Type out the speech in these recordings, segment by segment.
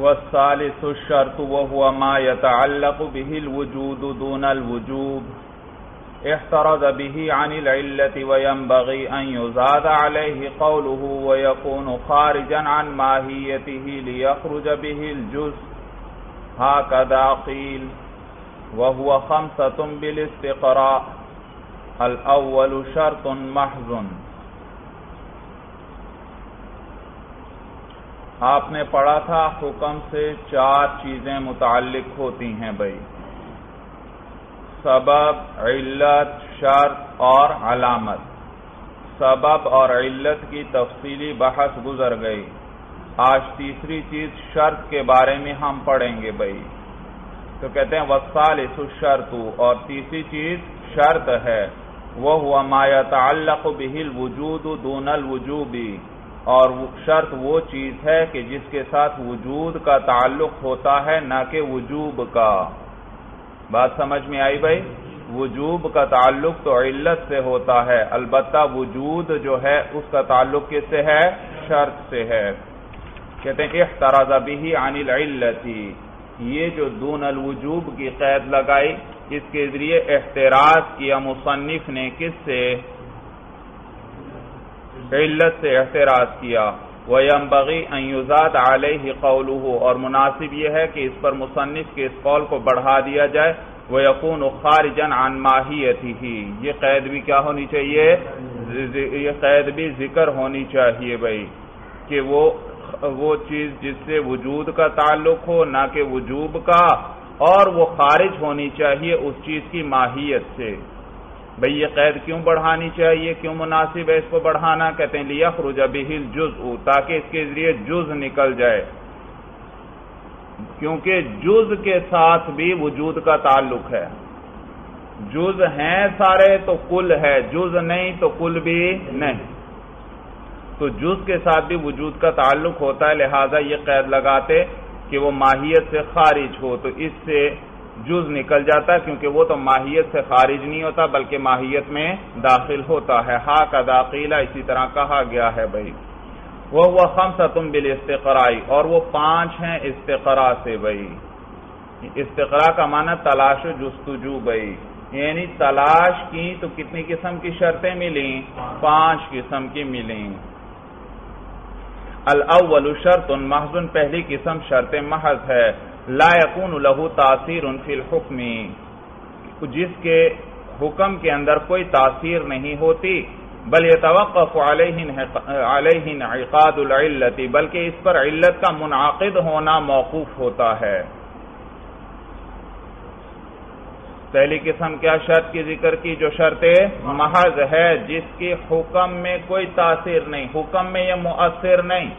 والثالث الشرط وهو ما يتعلق به الوجود دون الوجوب. احترز به عن العلة وينبغي أن يزاد عليه قوله ويكون خارجا عن ماهيته ليخرج به الجزء. هكذا قيل. وهو خمسة بالاستقراء. الأول شرط محزن آپ نے پڑھا تھا حکم سے چار چیزیں متعلق ہوتی ہیں بھائی۔ سبب، علت، شرط اور علامت۔ سبب اور علت کی تفصیلی بحث گزر گئی۔ آج تیسری چیز شرط کے بارے میں ہم پڑھیں گے بھائی۔ تو کہتے ہیں وسال شرط اور تیسری چیز شرط ہے۔ وہ ہوا مایا تعلق بہل وجود دون الوجوبی اور شرط وہ چیز ہے کہ جس کے ساتھ وجود کا تعلق ہوتا ہے، نہ کہ وجوب کا۔ بات سمجھ میں آئی بھائی؟ وجوب کا تعلق تو علت سے ہوتا ہے، البتہ وجود جو ہے، اس کا تعلق کس سے ہے؟ شرط سے ہے۔ کہتے ہیں احتراز بھی عن العلتی یہ جو دون الوجوب کی قید لگائی، اس کے ذریعے احتراز کیا مصنف نے کس سے؟ علت سے احتراز کیا۔ وَيَنْبَغِي أَن يُزَادَ عَلَيْهِ قَوْلُهُ۔ اور مناسب یہ ہے کہ اس پر مصنف کے اس قول کو بڑھا دیا جائے۔ وَيَكُونُ خَارِجًا عَن مَاهِيَتِهِ۔ یہ قید بھی کیا ہونی چاہیے؟ یہ قید بھی ذکر ہونی چاہیے بھائی۔ کہ وہ وہ چیز جس سے وجود کا تعلق ہو، نہ کہ وجوب کا، اور وہ خارج ہونی چاہیے اس چیز کی ماہیت سے۔ بھئی یہ قید کیوں بڑھانی چاہیے؟ کیوں مناسب ہے اس کو بڑھانا؟ کہتے ہیں لیا خروج بہل جز تاکہ اس کے ذریعے جز نکل جائے۔ کیونکہ جز کے ساتھ بھی وجود کا تعلق ہے۔ جز ہیں سارے تو کل ہے، جز نہیں تو کل بھی نہیں۔ تو جز کے ساتھ بھی وجود کا تعلق ہوتا ہے، لہذا یہ قید لگاتے کہ وہ ماہیت سے خارج ہو، تو اس سے جز نکل جاتا ہے، کیونکہ وہ تو ماہیت سے خارج نہیں ہوتا، بلکہ ماہیت میں داخل ہوتا ہے۔ ہا کا داخلہ اسی طرح کہا گیا ہے بھائی۔ وہ وہ خم بل استقرائی اور وہ پانچ ہیں استقرا سے بھائی۔ استقرا کا معنی تلاش و جستجو بھائی۔ یعنی تلاش کی تو کتنی قسم کی شرطیں ملیں؟ پانچ قسم کی ملیں۔ الاول شرط محضن پہلی قسم شرط محض ہے۔ لا يكون له تاثیر فی الحکم، جس کے حکم کے اندر کوئی تاثیر نہیں ہوتی، بل يتوقف علیہ انعقاد العلت، بلکہ اس پر علت کا منعقد ہونا موقوف ہوتا ہے۔ پہلی قسم کیا شرط کی ذکر کی جو شرط محض ہے، جس کی حکم میں کوئی تاثیر نہیں، حکم میں یہ مؤثر نہیں۔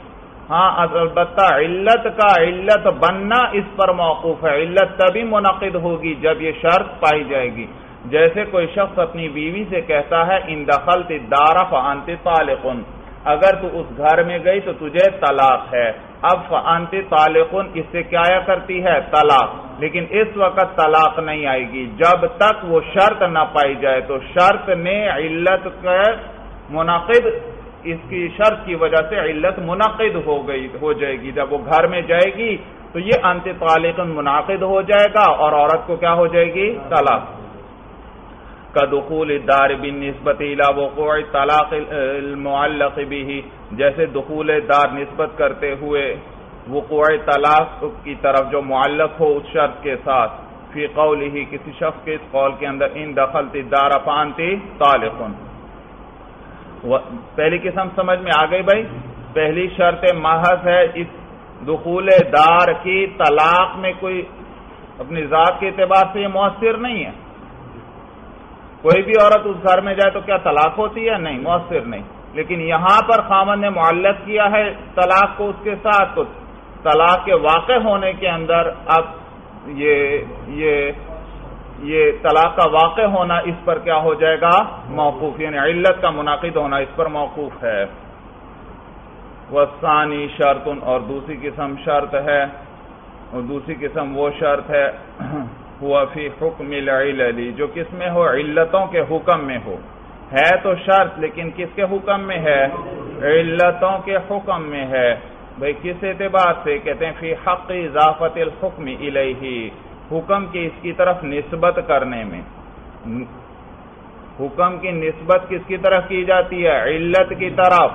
ہاں البتہ علت کا علت بننا اس پر موقوف ہے۔ علت تبھی منعقد ہوگی جب یہ شرط پائی جائے گی۔ جیسے کوئی شخص اپنی بیوی سے کہتا ہے، ان دخل دار فانت طالقن اگر تو اس گھر میں گئی تو تجھے طلاق ہے۔ اب فانت طالقن اس سے کیا کرتی ہے؟ طلاق۔ لیکن اس وقت طلاق نہیں آئے گی۔ جب تک وہ شرط نہ پائی جائے تو شرط نے علت کا منعقد اس کی شرط کی وجہ سے علت منعقد ہو گئی، ہو جائے گی۔ جب وہ گھر میں جائے گی تو یہ انت تعلق منعقد ہو جائے گا اور عورت کو کیا ہو جائے گی؟ طلاق۔ کا دخول دار بن نسبت وقوع طلاق المعلق بھی جیسے دخول دار نسبت کرتے ہوئے وقوع طلاق کی طرف جو معلق ہو اس شرط کے ساتھ۔ فی قول ہی کسی شخص کے اس قول کے اندر ان دخل دار پانتی طالقن پہلی قسم سمجھ میں آ گئی بھائی۔ پہلی شرط محض ہے اس دخول دار کی طلاق میں کوئی اپنی ذات کے اعتبار سے یہ مؤثر نہیں ہے۔ کوئی بھی عورت اس گھر میں جائے تو کیا طلاق ہوتی ہے؟ نہیں، مؤثر نہیں۔ لیکن یہاں پر خامن نے معلق کیا ہے طلاق کو اس کے ساتھ۔ تو طلاق کے واقع ہونے کے اندر اب یہ یہ یہ طلاق کا واقع ہونا اس پر کیا ہو جائے گا؟ موقوف. یعنی علت کا منعقد ہونا اس پر موقوف ہے. وسانی شرط اور دوسری قسم شرط ہے. اور دوسری قسم وہ شرط ہے، ہوا فی حکم العلی جو کس میں ہو؟ علتوں کے حکم میں ہو. ہے تو شرط، لیکن کس کے حکم میں ہے؟ علتوں کے حکم میں ہے. بھئی کس اعتبار سے؟ کہتے ہیں، فی حق اضافت الحکم الیہ. حکم کی اس کی طرف نسبت کرنے میں۔ حکم کی نسبت کس کی طرف کی جاتی ہے؟ علت کی طرف۔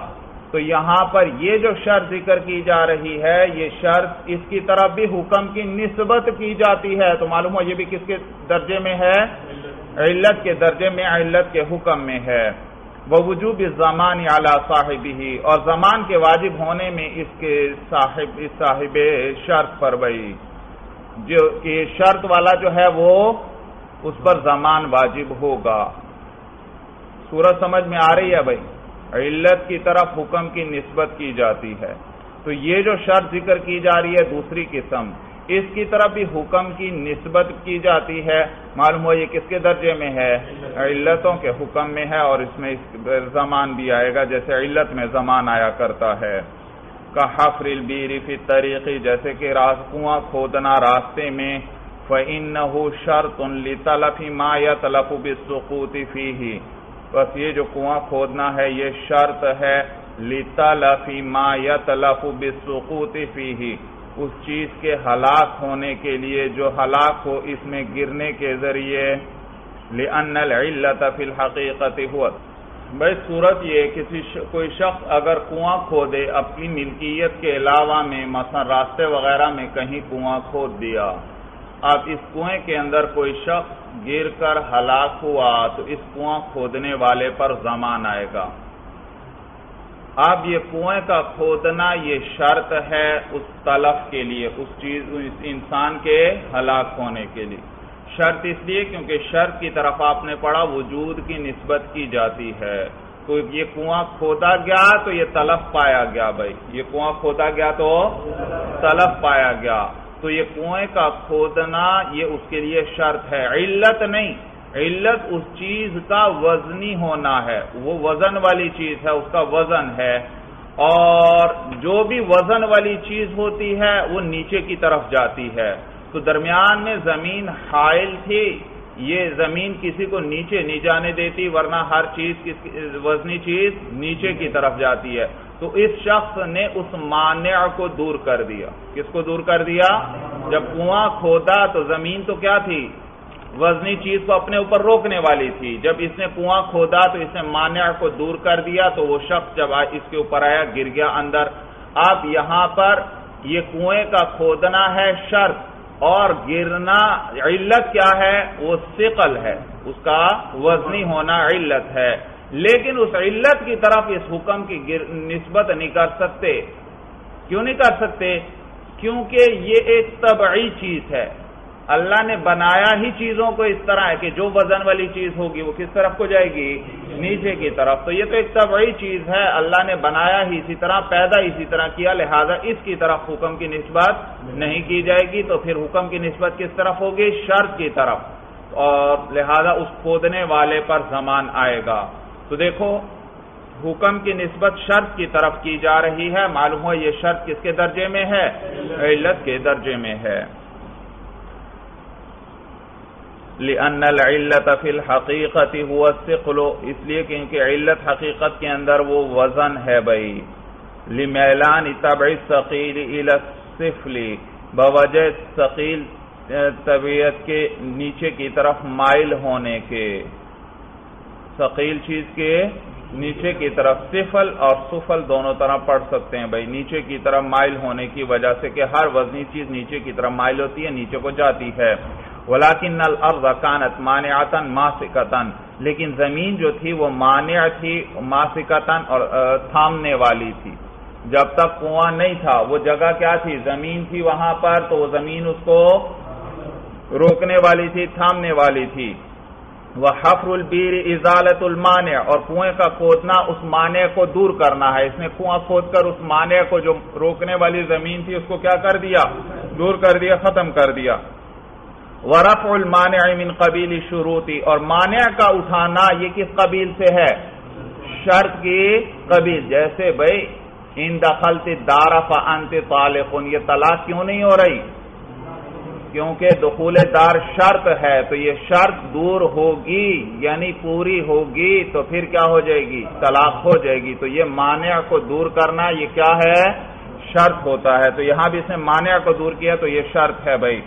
تو یہاں پر یہ جو شرط ذکر کی جا رہی ہے، یہ شرط اس کی طرف بھی حکم کی نسبت کی جاتی ہے۔ تو معلوم ہو یہ بھی کس کے درجے میں ہے؟ علت کے درجے میں، علت کے حکم میں ہے۔ وہ وجوب زمان اعلی صاحب ہی اور زمان کے واجب ہونے میں اس کے صاحب صاحب شرط پر بھائی۔ جو کہ شرط والا جو ہے وہ اس پر زمان واجب ہوگا۔ سورج سمجھ میں آ رہی ہے بھائی، علت کی طرف حکم کی نسبت کی جاتی ہے۔ تو یہ جو شرط ذکر کی جا رہی ہے دوسری قسم، اس کی طرف بھی حکم کی نسبت کی جاتی ہے۔ معلوم ہو یہ کس کے درجے میں ہے؟ علتوں کے حکم میں ہے اور اس میں زمان بھی آئے گا، جیسے علت میں زمان آیا کرتا ہے۔ کا حفر البیر فی طریقی جیسے کہ کنواں کھودنا راستے میں، فَإِنَّهُ شَرْطٌ لِطَلَفِ مَا يَطْلَفُ بِالسُّقُوتِ فِيهِ۔ بس یہ جو کنواں کھودنا ہے، یہ شرط ہے لِطَلَفِ مَا يَطْلَفُ بِالسُّقُوتِ فِيهِ۔ اس چیز کے ہلاک ہونے کے لیے، جو ہلاک ہو اس میں گرنے کے ذریعے، لِأَنَّ الْعِلَّةَ فِي الْحَقِيقَةِ هُوَ بھائی، صورت یہ کسی ش... کوئی شخص اگر کنواں کھودے اپنی ملکیت کے علاوہ میں، مثلا راستے وغیرہ میں کہیں کنواں کھود دیا، اب اس کنویں کے اندر کوئی شخص گر کر ہلاک ہوا، تو اس کنواں کھودنے والے پر زمان آئے گا۔ اب یہ کنویں کا کھودنا یہ شرط ہے اس طلف کے لیے، اس چیز، اس انسان کے ہلاک ہونے کے لیے۔ شرط اس لیے کیونکہ شرط کی طرف آپ نے پڑھا وجود کی نسبت کی جاتی ہے۔ تو یہ کنواں کھودا گیا تو یہ طلف پایا گیا بھائی۔ یہ کنواں کھودا گیا تو طلف پایا گیا۔ تو یہ کنویں کا کھودنا یہ اس کے لیے شرط ہے۔ علت نہیں۔ علت اس چیز کا وزنی ہونا ہے۔ وہ وزن والی چیز ہے، اس کا وزن ہے۔ اور جو بھی وزن والی چیز ہوتی ہے، وہ نیچے کی طرف جاتی ہے۔ تو درمیان میں زمین حائل تھی، یہ زمین کسی کو نیچے نہیں جانے دیتی، ورنہ ہر چیز وزنی چیز نیچے کی طرف جاتی ہے۔ تو اس شخص نے اس مانع کو دور کر دیا۔ کس کو دور کر دیا؟ جب کنواں کھودا تو زمین تو کیا تھی؟ وزنی چیز کو اپنے اوپر روکنے والی تھی۔ جب اس نے کنواں کھودا تو اس نے مانع کو دور کر دیا تو وہ شخص جب اس کے اوپر آیا، گر گیا اندر۔ اب یہاں پر یہ کنویں کا کھودنا ہے شرط۔ اور گرنا علت کیا ہے؟ وہ سقل ہے۔ اس کا وزنی ہونا علت ہے۔ لیکن اس علت کی طرف اس حکم کی نسبت نہیں کر سکتے۔ کیوں نہیں کر سکتے؟ کیونکہ یہ ایک طبعی چیز ہے۔ اللہ نے بنایا ہی چیزوں کو اس طرح ہے کہ جو وزن والی چیز ہوگی وہ کس طرف کو جائے گی؟ نیچے کی طرف۔ تو یہ تو ایک طبعی چیز ہے، اللہ نے بنایا ہی اسی طرح، پیدا اسی طرح کیا، لہذا اس کی طرف حکم کی نسبت نہیں کی جائے گی۔ تو پھر حکم کی نسبت کس طرف ہوگی؟ شرط کی طرف۔ اور لہذا اس کھودنے والے پر زمان آئے گا۔ تو دیکھو، حکم کی نسبت شرط کی طرف کی جا رہی ہے۔ معلوم ہو یہ شرط کس کے درجے میں ہے؟ علت کے درجے میں ہے۔ لأن العلة في الحقیقت هو الثقل۔ اس لیے کیونکہ علت حقیقت کے اندر وہ وزن ہے بھائی۔ لمیلان طبع الثقیل الى السفل۔ بوجہ ثقیل طبیعت کے نیچے کی طرف مائل ہونے کے۔ ثقیل چیز کے نیچے کی طرف سفل اور سفل دونوں طرح پڑھ سکتے ہیں بھائی۔ نیچے کی طرف مائل ہونے کی وجہ سے کہ ہر وزنی چیز نیچے کی طرف مائل ہوتی ہے، نیچے کو جاتی ہے۔ ولاکن الارض کانت مانعتا، ماسکتا۔ لیکن زمین جو تھی وہ مانع تھی، ماسکتا اور تھامنے والی تھی۔ جب تک کنواں نہیں تھا، وہ جگہ کیا تھی؟ زمین تھی وہاں پر، تو وہ زمین اس کو روکنے والی تھی، تھامنے والی تھی۔ وہ حفر البیر ازالت المانع۔ اور کنویں کا کھودنا اس مانع کو دور کرنا ہے۔ اس نے کنواں کھود کر اس مانع کو جو روکنے والی زمین تھی، اس کو کیا کر دیا؟ دور کر دیا، ختم کر دیا۔ ورف المانع من قبیل شروطی، اور مانع کا اٹھانا یہ کس قبیل سے ہے؟ شرط کی قبیل، جیسے بھائی ان دخلت دارف انت طالق، یہ طلاق کیوں نہیں ہو رہی؟ کیونکہ دخول دار شرط ہے، تو یہ شرط دور ہوگی یعنی پوری ہوگی، تو پھر کیا ہو جائے گی؟ طلاق ہو جائے گی۔ تو یہ مانع کو دور کرنا، یہ کیا ہے؟ شرط ہوتا ہے۔ تو یہاں بھی اس نے مانع کو دور کیا، تو یہ شرط ہے بھائی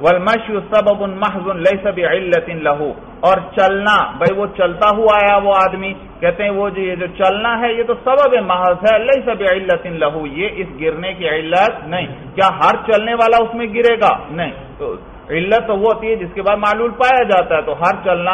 والمشی سبب محض ليس بعلت له۔ اور چلنا، بھائی وہ چلتا ہوا آیا وہ آدمی۔ کہتے ہیں وہ جو یہ جو چلنا ہے، یہ تو سبب محض ہے، ليس بعلت له۔ یہ اس گرنے کی علت نہیں۔ کیا ہر چلنے والا اس میں گرے گا؟ نہیں۔ تو علت تو وہ ہوتی ہے جس کے بعد معلول پایا جاتا ہے۔ تو ہر چلنا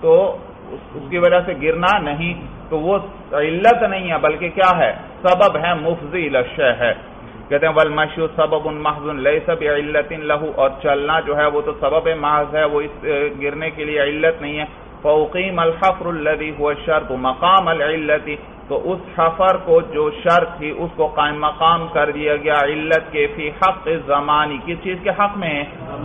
تو اس کی وجہ سے گرنا نہیں۔ تو وہ علت نہیں ہے، بلکہ کیا ہے؟ سبب ہے، مفضی لشہ ہے۔ کہتے ہیں، والمشی سبب محض لیس بعلت لہو. اور چلنا جو ہے وہ تو سبب محض ہے، وہ اس گرنے کے لیے علت نہیں ہے. فوقیم الحفر الذي هو الشرط مقام العلت تو اس حفر کو جو شرط تھی، اس کو قائم مقام کر دیا گیا، علت کے فی حق زمانی کس چیز کے حق میں؟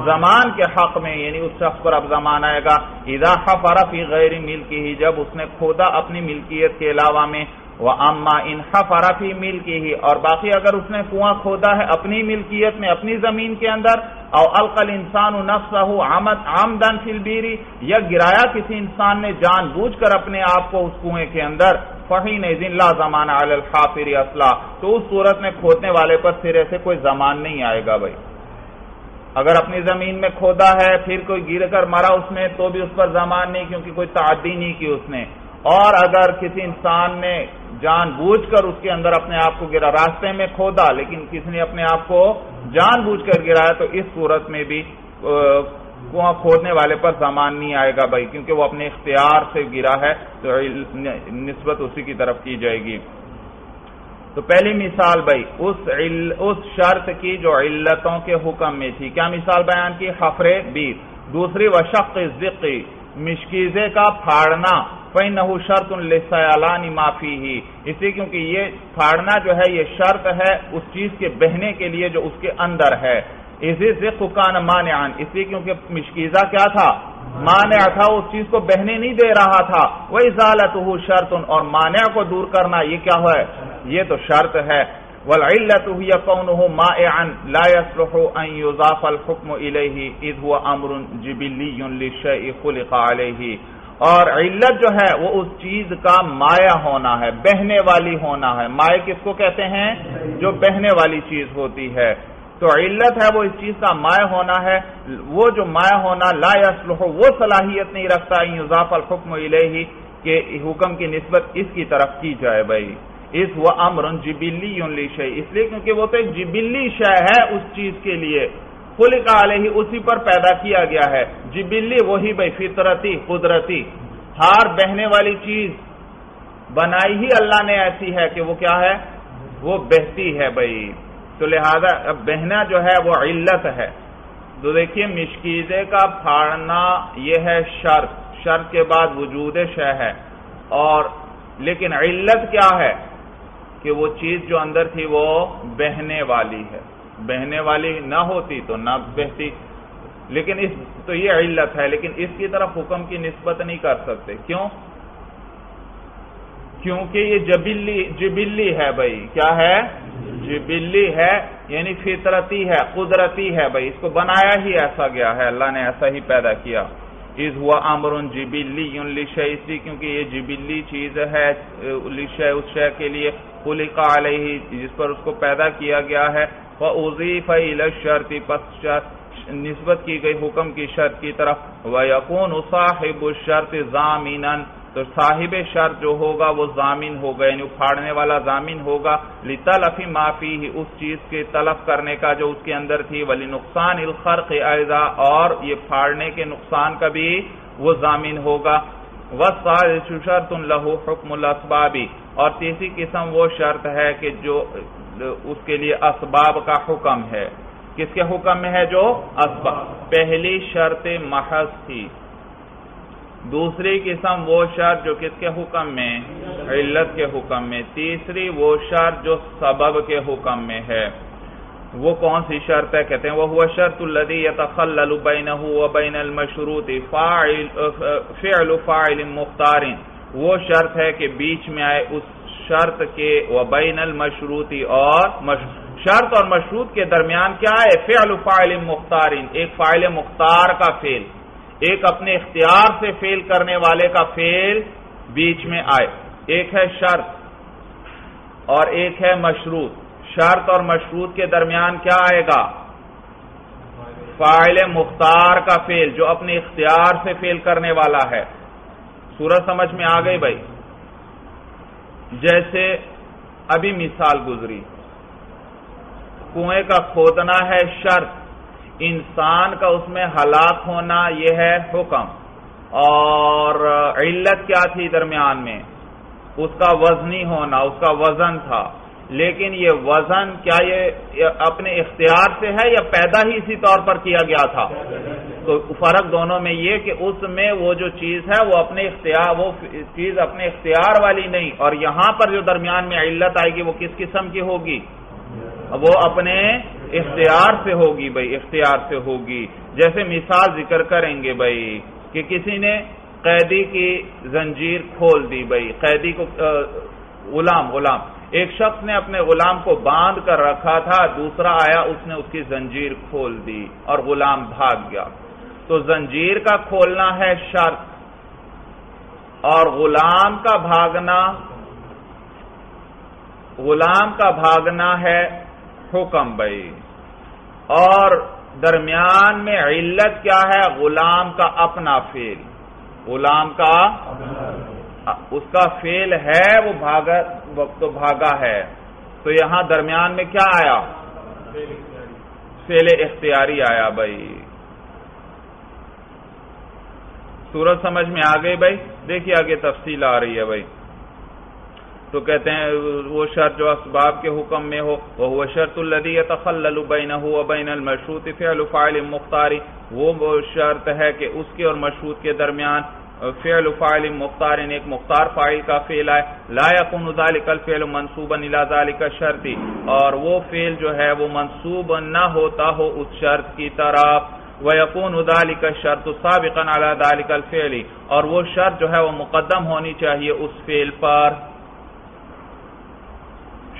زمان کے حق میں یعنی اس شخص پر اب زمان آئے گا. اذا حفر فی غیر ملکی ہی جب اس نے کھودا اپنی ملکیت کے علاوہ میں وہ اما انحا فرافی مل کی ہی اور باقی اگر اس نے کنواں کھودا ہے اپنی ملکیت میں، اپنی زمین کے اندر اور القل انسان آمدن فلبیری یا گرایا کسی انسان نے جان بوجھ کر اپنے آپ کو اس کنویں کے اندر فہین لا زمان الحافری اسلح تو اس صورت میں کھودنے والے پر سرے سے کوئی زمان نہیں آئے گا بھائی۔ اگر اپنی زمین میں کھودا ہے، پھر کوئی گر کر مرا اس میں تو بھی اس پر زمان نہیں، کیونکہ کوئی تعدی نہیں کی اس نے۔ اور اگر کسی انسان نے جان بوجھ کر اس کے اندر اپنے آپ کو گرا، راستے میں کھودا، لیکن کسی نے اپنے آپ کو جان بوجھ کر گرایا، تو اس صورت میں بھی کنواں کھودنے والے پر زمان نہیں آئے گا بھائی، کیونکہ وہ اپنے اختیار سے گرا ہے، تو نسبت اسی کی طرف کی جائے گی۔ تو پہلی مثال بھائی، اس اس شرط کی جو علتوں کے حکم میں تھی۔ کیا مثال بیان کی؟ خفرے بیس دوسری، وشق ذقی مشکیزے کا پھاڑنا، فَإِنَّهُ شَرْطٌ لِسَيَالَانِ مَا فِيهِ۔ اسی کیونکہ یہ پھاڑنا جو ہے، یہ شرط ہے اس چیز کے بہنے کے لیے جو اس کے اندر ہے۔ اسی سے خکان مانعان اسی کیونکہ مشکیزہ کیا تھا؟ مانع تھا، اس چیز کو بہنے نہیں دے رہا تھا۔ وہ ازالتہ شرط۔ اور مانع کو دور کرنا یہ کیا ہے؟ یہ تو شرط ہے۔ والعلت هي كونه مائعا لا يصلح ان يضاف الحكم اليه اذ هو امر جبلي للشيء خلق عليه. اور علت جو ہے، وہ اس چیز کا مایا ہونا ہے، بہنے والی ہونا ہے۔ مائع کس کو کہتے ہیں؟ جو بہنے والی چیز ہوتی ہے۔ تو علت ہے، وہ اس چیز کا مائع ہونا ہے۔ وہ جو مائع ہونا لا یسلح وہ صلاحیت نہیں رکھتا ان اضاف الحکم الیہ کہ حکم کی نسبت اس کی طرف کی جائے بھائی۔ اس وہ امر جبلی شے اس لیے کیونکہ وہ تو ایک جبلی شے ہے اس چیز کے لیے۔ خلق علیہ اسی پر پیدا کیا گیا ہے۔ جبلی وہی بھائی، فطرتی، قدرتی۔ ہار بہنے والی چیز۔ بنائی ہی اللہ نے ایسی ہے کہ وہ کیا ہے؟ وہ بہتی ہے بھائی۔ تو لہذا اب بہنا جو ہے وہ علت ہے۔ تو دیکھیے، مشکیزے کا پھاڑنا یہ ہے شرط شرط کے بعد وجود شہ ہے۔ اور لیکن علت کیا ہے؟ کہ وہ چیز جو اندر تھی وہ بہنے والی ہے۔ بہنے والی نہ ہوتی تو نہ بہتی۔ لیکن اس تو یہ علت ہے، لیکن اس کی طرف حکم کی نسبت نہیں کر سکتے۔ کیوں؟ کیونکہ یہ جبلی جبلی ہے بھائی۔ کیا ہے؟ جبلی ہے یعنی فطرتی ہے، قدرتی ہے بھائی۔ اس کو بنایا ہی ایسا گیا ہے۔ اللہ نے ایسا ہی پیدا کیا۔ از ہوا امر جبلی اسی کیونکہ یہ جبلی چیز ہے اس شے کے لیے خلق علیہ، جس پر اس کو پیدا کیا گیا ہے۔ فَأُضِيفَ إِلَى الشَّرْطِ، پس نسبت کی گئی حکم کی شرط کی طرف۔ وَيَكُونُ صاحب الشرط زَامِنًا تو صاحب شرط جو ہوگا وہ زامین ہوگا یعنی پھاڑنے والا زامین ہوگا۔ لِتَلَفِ مَا فِيهِ، اس چیز کے طلب کرنے کا جو اس کے اندر تھی۔ وَلِنُقْصَانِ الْخَرْقِ اَيْضَا اور یہ پھاڑنے کے نقصان کا بھی وہ زامین ہوگا۔ وَالصَّالِشُ شَرْطٌ لَهُ حُکْمُ الْأَسْبَابِ۔ اور تیسری قسم وہ شرط ہے کہ جو اس کے لیے اسباب کا حکم ہے۔ کس کے حکم میں ہے جو؟ اسباب۔ پہلی شرط محض تھی۔ دوسری قسم وہ شرط جو کس کے حکم میں علت کے حکم میں، تیسری وہ شرط جو سبب کے حکم میں ہے۔ وہ کون سی شرط ہے؟ کہتے ہیں وہ ہوا شرط الذي يتخلل بينه وبين المشروط فاعل، فعل فاعل مختار۔ وہ شرط ہے کہ بیچ میں آئے اس شرط کے وبین المشروطی اور شرط اور مشروط کے درمیان کیا ہے؟ فعل فائل مختار۔ ایک فائل مختار کا فیل ایک اپنے اختیار سے فیل کرنے والے کا فیل بیچ میں آئے۔ ایک ہے شرط اور ایک ہے مشروط۔ شرط اور مشروط کے درمیان کیا آئے گا؟ فائل مختار کا فیل جو اپنے اختیار سے فیل کرنے والا ہے۔ سورج سمجھ میں آ گئی بھائی؟ جیسے ابھی مثال گزری۔ کنویں کا کھودنا ہے شرط۔ انسان کا اس میں ہلاک ہونا یہ ہے حکم۔ اور علت کیا تھی درمیان میں؟ اس کا وزنی ہونا، اس کا وزن تھا۔ لیکن یہ وزن کیا یہ اپنے اختیار سے ہے یا پیدا ہی اسی طور پر کیا گیا تھا؟ تو فرق دونوں میں یہ کہ اس میں وہ جو چیز ہے وہ اپنے اختیار، وہ چیز اپنے اختیار والی نہیں۔ اور یہاں پر جو درمیان میں علت آئے گی وہ کس قسم کی ہوگی؟ وہ اپنے اختیار سے ہوگی بھائی، اختیار سے ہوگی۔ جیسے مثال ذکر کریں گے بھائی کہ کسی نے قیدی کی زنجیر کھول دی بھائی، قیدی کو غلام غلام۔ ایک شخص نے اپنے غلام کو باندھ کر رکھا تھا، دوسرا آیا، اس نے اس کی زنجیر کھول دی اور غلام بھاگ گیا۔ تو زنجیر کا کھولنا ہے شرط اور غلام کا بھاگنا، غلام کا بھاگنا ہے حکم بھائی اور درمیان میں علت کیا ہے؟ غلام کا اپنا فیل غلام کا اس کا فیل ہے، وہ بھاگا تو بھاگا ہے۔ تو یہاں درمیان میں کیا آیا؟ فیل اختیاری آیا بھائی سورج سمجھ میں آ گئی بھائی دیکھیے آگے تفصیل آ رہی ہے بھائی تو کہتے ہیں، وہ شرط جو اسباب کے حکم میں ہو وہ شرط الدی تخل بین ہو بین المشروط فعل فعل مختاری وہ شرط ہے کہ اس کے اور مشروط کے درمیان فعل فعل مختار یعنی ایک مختار فائل کا فعل ہے لا يكون ذلك الفعل منصوبا الى ذلك الشرط اور وہ فعل جو ہے، وہ منصوب نہ ہوتا ہو اس شرط کی طرف. وَيَكُونُ ذَلِكَ الشَّرْطُ سَابِقًا عَلَى ذَلِكَ الْفِعْلِ. اور وہ شرط جو ہے، وہ مقدم ہونی چاہیے اس فعل پر.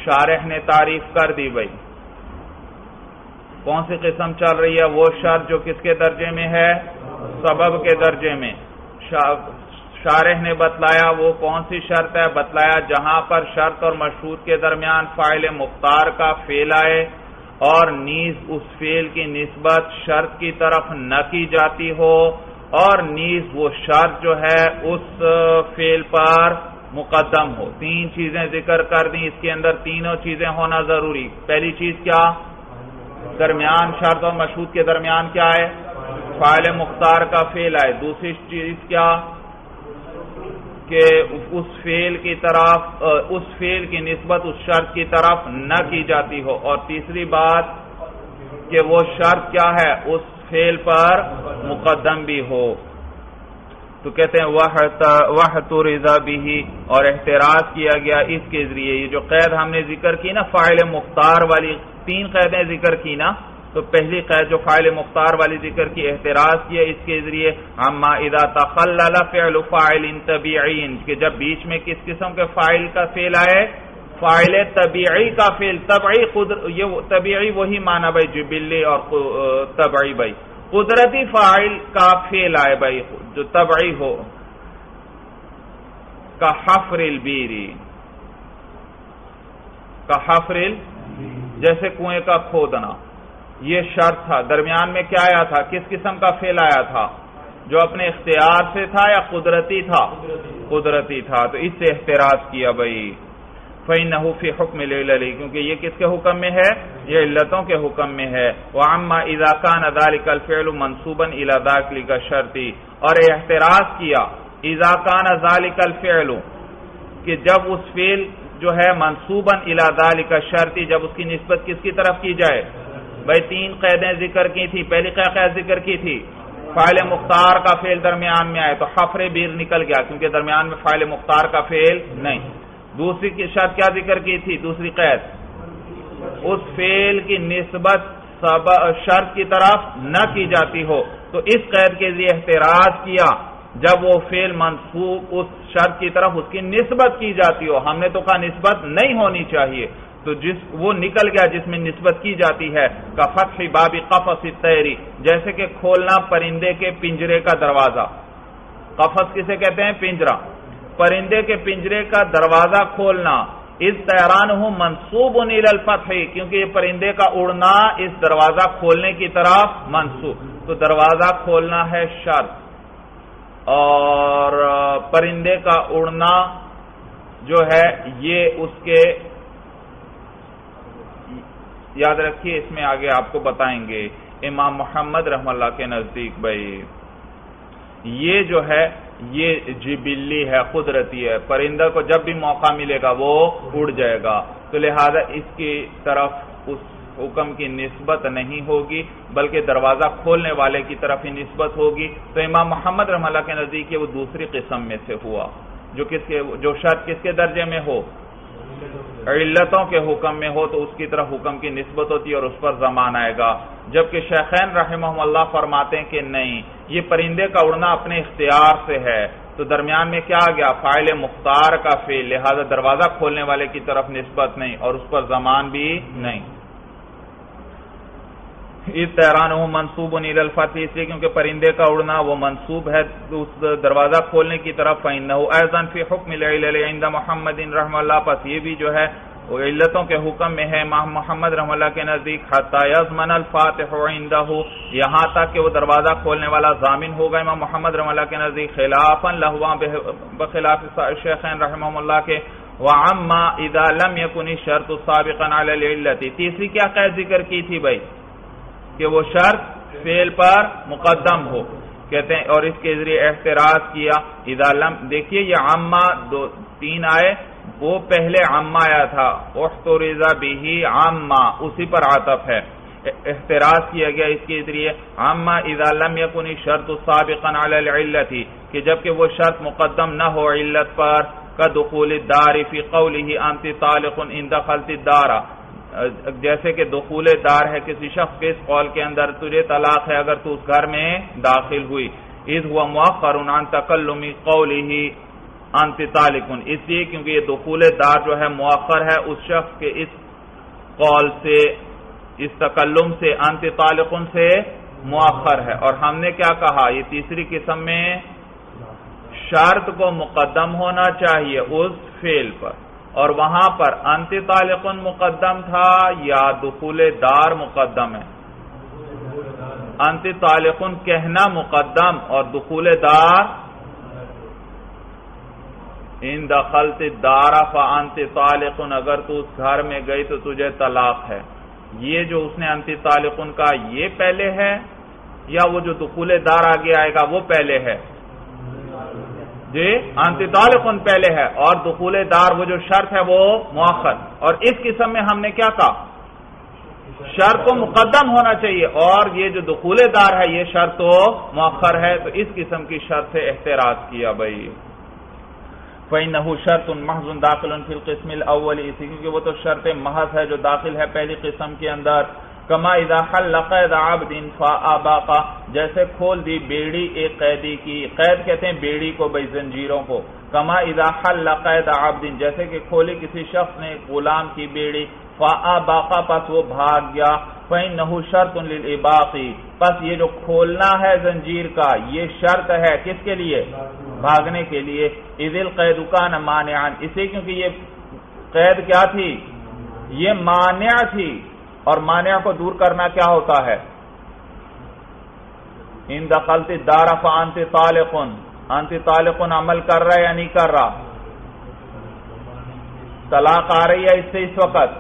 شارح نے تعریف کر دی بھائی۔ کون سی قسم چل رہی ہے وہ شرط جو کس کے درجے میں ہے؟ سبب کے درجے میں۔ شارح نے بتلایا وہ کون سی شرط ہے؟ بتلایا جہاں پر شرط اور مشروط کے درمیان فائل مختار کا فیل آئے اور نیز اس فیل کی نسبت شرط کی طرف نہ کی جاتی ہو اور نیز وہ شرط جو ہے اس فیل پر مقدم ہو۔ تین چیزیں ذکر کر دیں، اس کے اندر تینوں چیزیں ہونا ضروری۔ پہلی چیز کیا؟ درمیان شرط اور مشہور کے درمیان کیا ہے؟ فائل مختار کا فیل آئے۔ دوسری چیز کیا؟ کہ اس فیل کی طرف، اس فیل کی نسبت، اس شرط کی طرف نہ کی جاتی ہو۔ اور تیسری بات کہ وہ شرط کیا ہے؟ اس فیل پر مقدم بھی ہو۔ تو کہتے ہیں وہ تو رضا بھی اور احتراج کیا گیا اس کے ذریعے۔ یہ جو قید ہم نے ذکر کی نا فائل مختار والی، تین قیدیں ذکر کی نا، تو پہلی قید جو فائل مختار والی ذکر کی احتراج کیا اس کے ذریعے۔ اما اذا تخلل فعل فائل طبیعین کہ جب بیچ میں کس قسم کے فائل کا فیل آئے فائل طبیعی کا فیل طبعی یہ طبیعی وہی مانا بھائی، جبلی اور طبعی بھائی۔ قدرتی فائل کا فیل آئے بھائی، جو طبعی ہو، کا حفر البیری۔ کا حفر جیسے کنویں کا کھودنا۔ یہ شرط تھا۔ درمیان میں کیا آیا تھا؟ کس قسم کا فیل آیا تھا؟ جو اپنے اختیار سے تھا یا قدرتی تھا؟ قدرتی تھا۔ تو اس سے احتراج کیا بھائی۔ فین فی حکم علی کیونکہ یہ کس کے حکم میں ہے؟ یہ علتوں کے حکم میں ہے۔ وہ اما اضاکان ادالک الفعل منصوباً الاداکلی کا شرطی اور احتراج کیا اضاکان ذالک الفعل، کہ جب اس فعل جو ہے منصوباً الادال کا شرطی جب اس کی نسبت کس کی طرف کی جائے؟ بھائی تین قیدیں ذکر کی تھی پہلی قید ذکر کی تھی فائل مختار کا فیل درمیان میں آئے، تو حفر بیر نکل گیا، کیونکہ درمیان میں فائل مختار کا فیل نہیں۔ دوسری کی شرط کیا ذکر کی تھی؟ دوسری قید. اس فیل کی نسبت شرط کی طرف نہ کی جاتی ہو۔ تو اس قید کے لیے احتراج کیا۔ جب وہ فیل منسوخ اس شرط کی طرف اس کی نسبت کی جاتی ہو، ہم نے تو کہا نسبت نہیں ہونی چاہیے۔ تو جس وہ نکل گیا جس میں نسبت کی جاتی ہے، کا فتح بابی قفص تیری جیسے کہ کھولنا پرندے کے پنجرے کا دروازہ۔ قفص کسے کہتے ہیں؟ پنجرا پرندے کے پنجرے کا دروازہ کھولنا اس تیران ہوں منصوب نیل الفتح، کیونکہ یہ پرندے کا اڑنا اس دروازہ کھولنے کی طرف منصوب۔ تو دروازہ کھولنا ہے شرط۔ اور پرندے کا اڑنا جو ہے، یہ اس کے یاد رکھیے، اس میں آگے آپ کو بتائیں گے۔ امام محمد رحم اللہ کے نزدیک، بھائی، یہ جو ہے یہ جبلی ہے، قدرتی ہے۔ پرندہ کو جب بھی موقع ملے گا، وہ اڑ جائے گا۔ تو لہذا اس کی طرف اس حکم کی نسبت نہیں ہوگی، بلکہ دروازہ کھولنے والے کی طرف ہی نسبت ہوگی۔ تو امام محمد رحم اللہ کے نزدیک وہ دوسری قسم میں سے ہوا، جو کس کے جو شرط کس کے درجے میں ہو؟ علتوں کے حکم میں ہو تو اس کی طرف حکم کی نسبت ہوتی ہے اور اس پر زمان آئے گا۔ جبکہ شیخین رحمہ اللہ فرماتے ہیں کہ نہیں، یہ پرندے کا اڑنا اپنے اختیار سے ہے۔ تو درمیان میں کیا گیا؟ فائل مختار کا فیل لہذا دروازہ کھولنے والے کی طرف نسبت نہیں اور اس پر زمان بھی نہیں۔ اس تیران ہوں منصوب نیل الفتح، اس لیے کیونکہ پرندے کا اڑنا وہ منصوب ہے اس دروازہ کھولنے کی طرف ایزن فی حکم عند محمد رحم اللہ پس یہ بھی جو ہے وہ علتوں کے حکم میں ہے محمد رحم اللہ کے نزدیک یزمن الفاتح عندہ یہاں تک کہ وہ دروازہ کھولنے والا ضامن ہوگا، امام محمد رحم اللہ کے نزدیک، خلافا لہوا بخلاف شیخین رحمہ اللہ کے، وعما اذا لم يكن الشرط سابقا على العلت تیسری کیا قید ذکر کی تھی بھائی؟ کہ وہ شرط فیل پر مقدم ہو۔ کہتے ہیں، اور اس کے ذریعے احتراز کیا۔ ادالم دیکھیے، یہ عامہ دو، تین آئے۔ وہ پہلے عامہ آیا تھا۔ اخترزا بھی عامہ اسی پر عاطف ہے۔ احتراز کیا گیا اس کے ذریعے۔ عامہ ادالم یکنی شرط سابقا علی العلت، کہ جبکہ وہ شرط مقدم نہ ہو علت پر، کا دخول الدار فی قوله انت طالق ان دخلت الدار۔ جیسے کہ دخول دار ہے کسی شخص کے، اس قول کے اندر تجھے طلاق ہے اگر تو اس گھر میں داخل ہوئی۔ اس ہوا مؤخر عن تکلمی قوله انت طالق اس لیے کیونکہ یہ دخول دار جو ہے مؤخر ہے، اس شخص کے اس قول سے، اس تکلم سے انت سے مؤخر ہے۔ اور ہم نے کیا کہا؟ یہ تیسری قسم میں شرط کو مقدم ہونا چاہیے اس فیل پر۔ اور وہاں پر انت طالقن مقدم تھا یا دخول دار مقدم ہے؟ انت طالقن کہنا مقدم اور دخول دار؟ ان دخلت دار انت طالقن اگر تو اس گھر میں گئی تو تجھے طلاق ہے۔ یہ جو اس نے انت طالقن کا یہ پہلے ہے یا وہ جو دخول دار آگے آئے گا وہ پہلے ہے؟ جی؟ انتطالقن پہلے ہے اور دخول دار وہ جو شرط ہے وہ مؤخر۔ اور اس قسم میں ہم نے کیا کہا؟ شرط کو مقدم ہونا چاہیے اور یہ جو دخول دار ہے یہ شرط تو مؤخر ہے، تو اس قسم کی شرط سے احتراج کیا بھائی۔ فَإِنَّهُ شَرْطٌ مَحْضٌ دَاخِلٌ فِي الْقِسْمِ الْأَوَّلِ، اسی کیونکہ وہ تو شرط محض ہے جو داخل ہے پہلی قسم کے اندر۔ کما اذا حلق عبد فاباقا جیسے کھول دی بیڑی ایک قیدی کی، قید کہتے ہیں بیڑی کو بھائی زنجیروں کو۔ کما اذا حلق عبد، جیسے کہ کھولی کسی شخص نے غلام کی بیڑی فاباقا پس وہ بھاگ گیا۔ فإنه شرط للاباقی پس یہ جو کھولنا ہے زنجیر کا، یہ شرط ہے کس کے لیے؟ بھاگنے کے لیے۔ اذ القید کان مانعا۔ اسی کیونکہ یہ قید کیا تھی؟ یہ مانع تھی۔ اور مانع کو دور کرنا کیا ہوتا ہے؟ ان دخلتی دار انت طالقن انت طالقن عمل کر رہا ہے یا نہیں کر رہا؟ طلاق آ رہی ہے اس سے اس وقت؟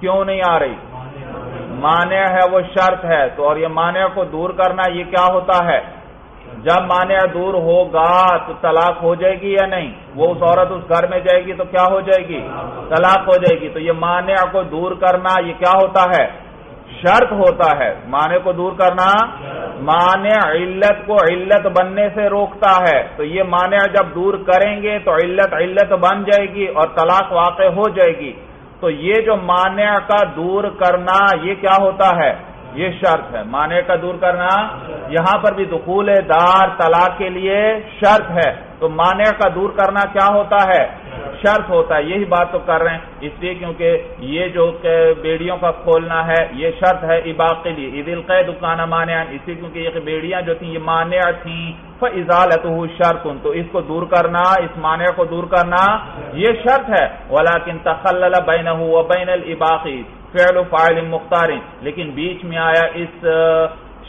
کیوں نہیں آ رہی؟ مانع ہے، وہ شرط ہے۔ تو اور یہ مانع کو دور کرنا یہ کیا ہوتا ہے؟ جب مانع دور ہوگا تو طلاق ہو جائے گی یا نہیں؟ وہ اس عورت اس گھر میں جائے گی تو کیا ہو جائے گی؟ طلاق ہو جائے گی۔ تو یہ مانع کو دور کرنا یہ کیا ہوتا ہے؟ شرط ہوتا ہے۔ معنی کو دور کرنا مانع علت کو علت بننے سے روکتا ہے۔ تو یہ مانع جب دور کریں گے تو علت علت بن جائے گی اور طلاق واقع ہو جائے گی۔ تو یہ جو مانع کا دور کرنا یہ کیا ہوتا ہے؟ یہ شرط ہے معنی کا دور کرنا یہاں پر بھی دخول دار طلاق کے لیے شرط ہے تو معنی کا دور کرنا کیا ہوتا ہے شرط ہوتا ہے یہی بات تو کر رہے ہیں اس لیے کیونکہ یہ جو بیڑیوں کا کھولنا ہے یہ شرط ہے اباق کے لیے عید القید کانا مانع اس لیے کیونکہ یہ بیڑیاں جو تھیں یہ مانع تھیں فضالت شرط تو اس کو دور کرنا اس مانع کو دور کرنا یہ شرط ہے ولیکن تخلل بینہ و بین الاباقی فعل و فائل مختار لیکن بیچ میں آیا اس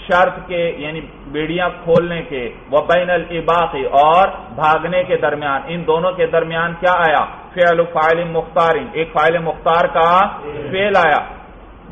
شرط کے یعنی بیڑیاں کھولنے کے وہ بین الباقی اور بھاگنے کے درمیان۔ ان دونوں کے درمیان کیا آیا؟ فعل فائل مختار ایک فائل مختار کا فیل آیا۔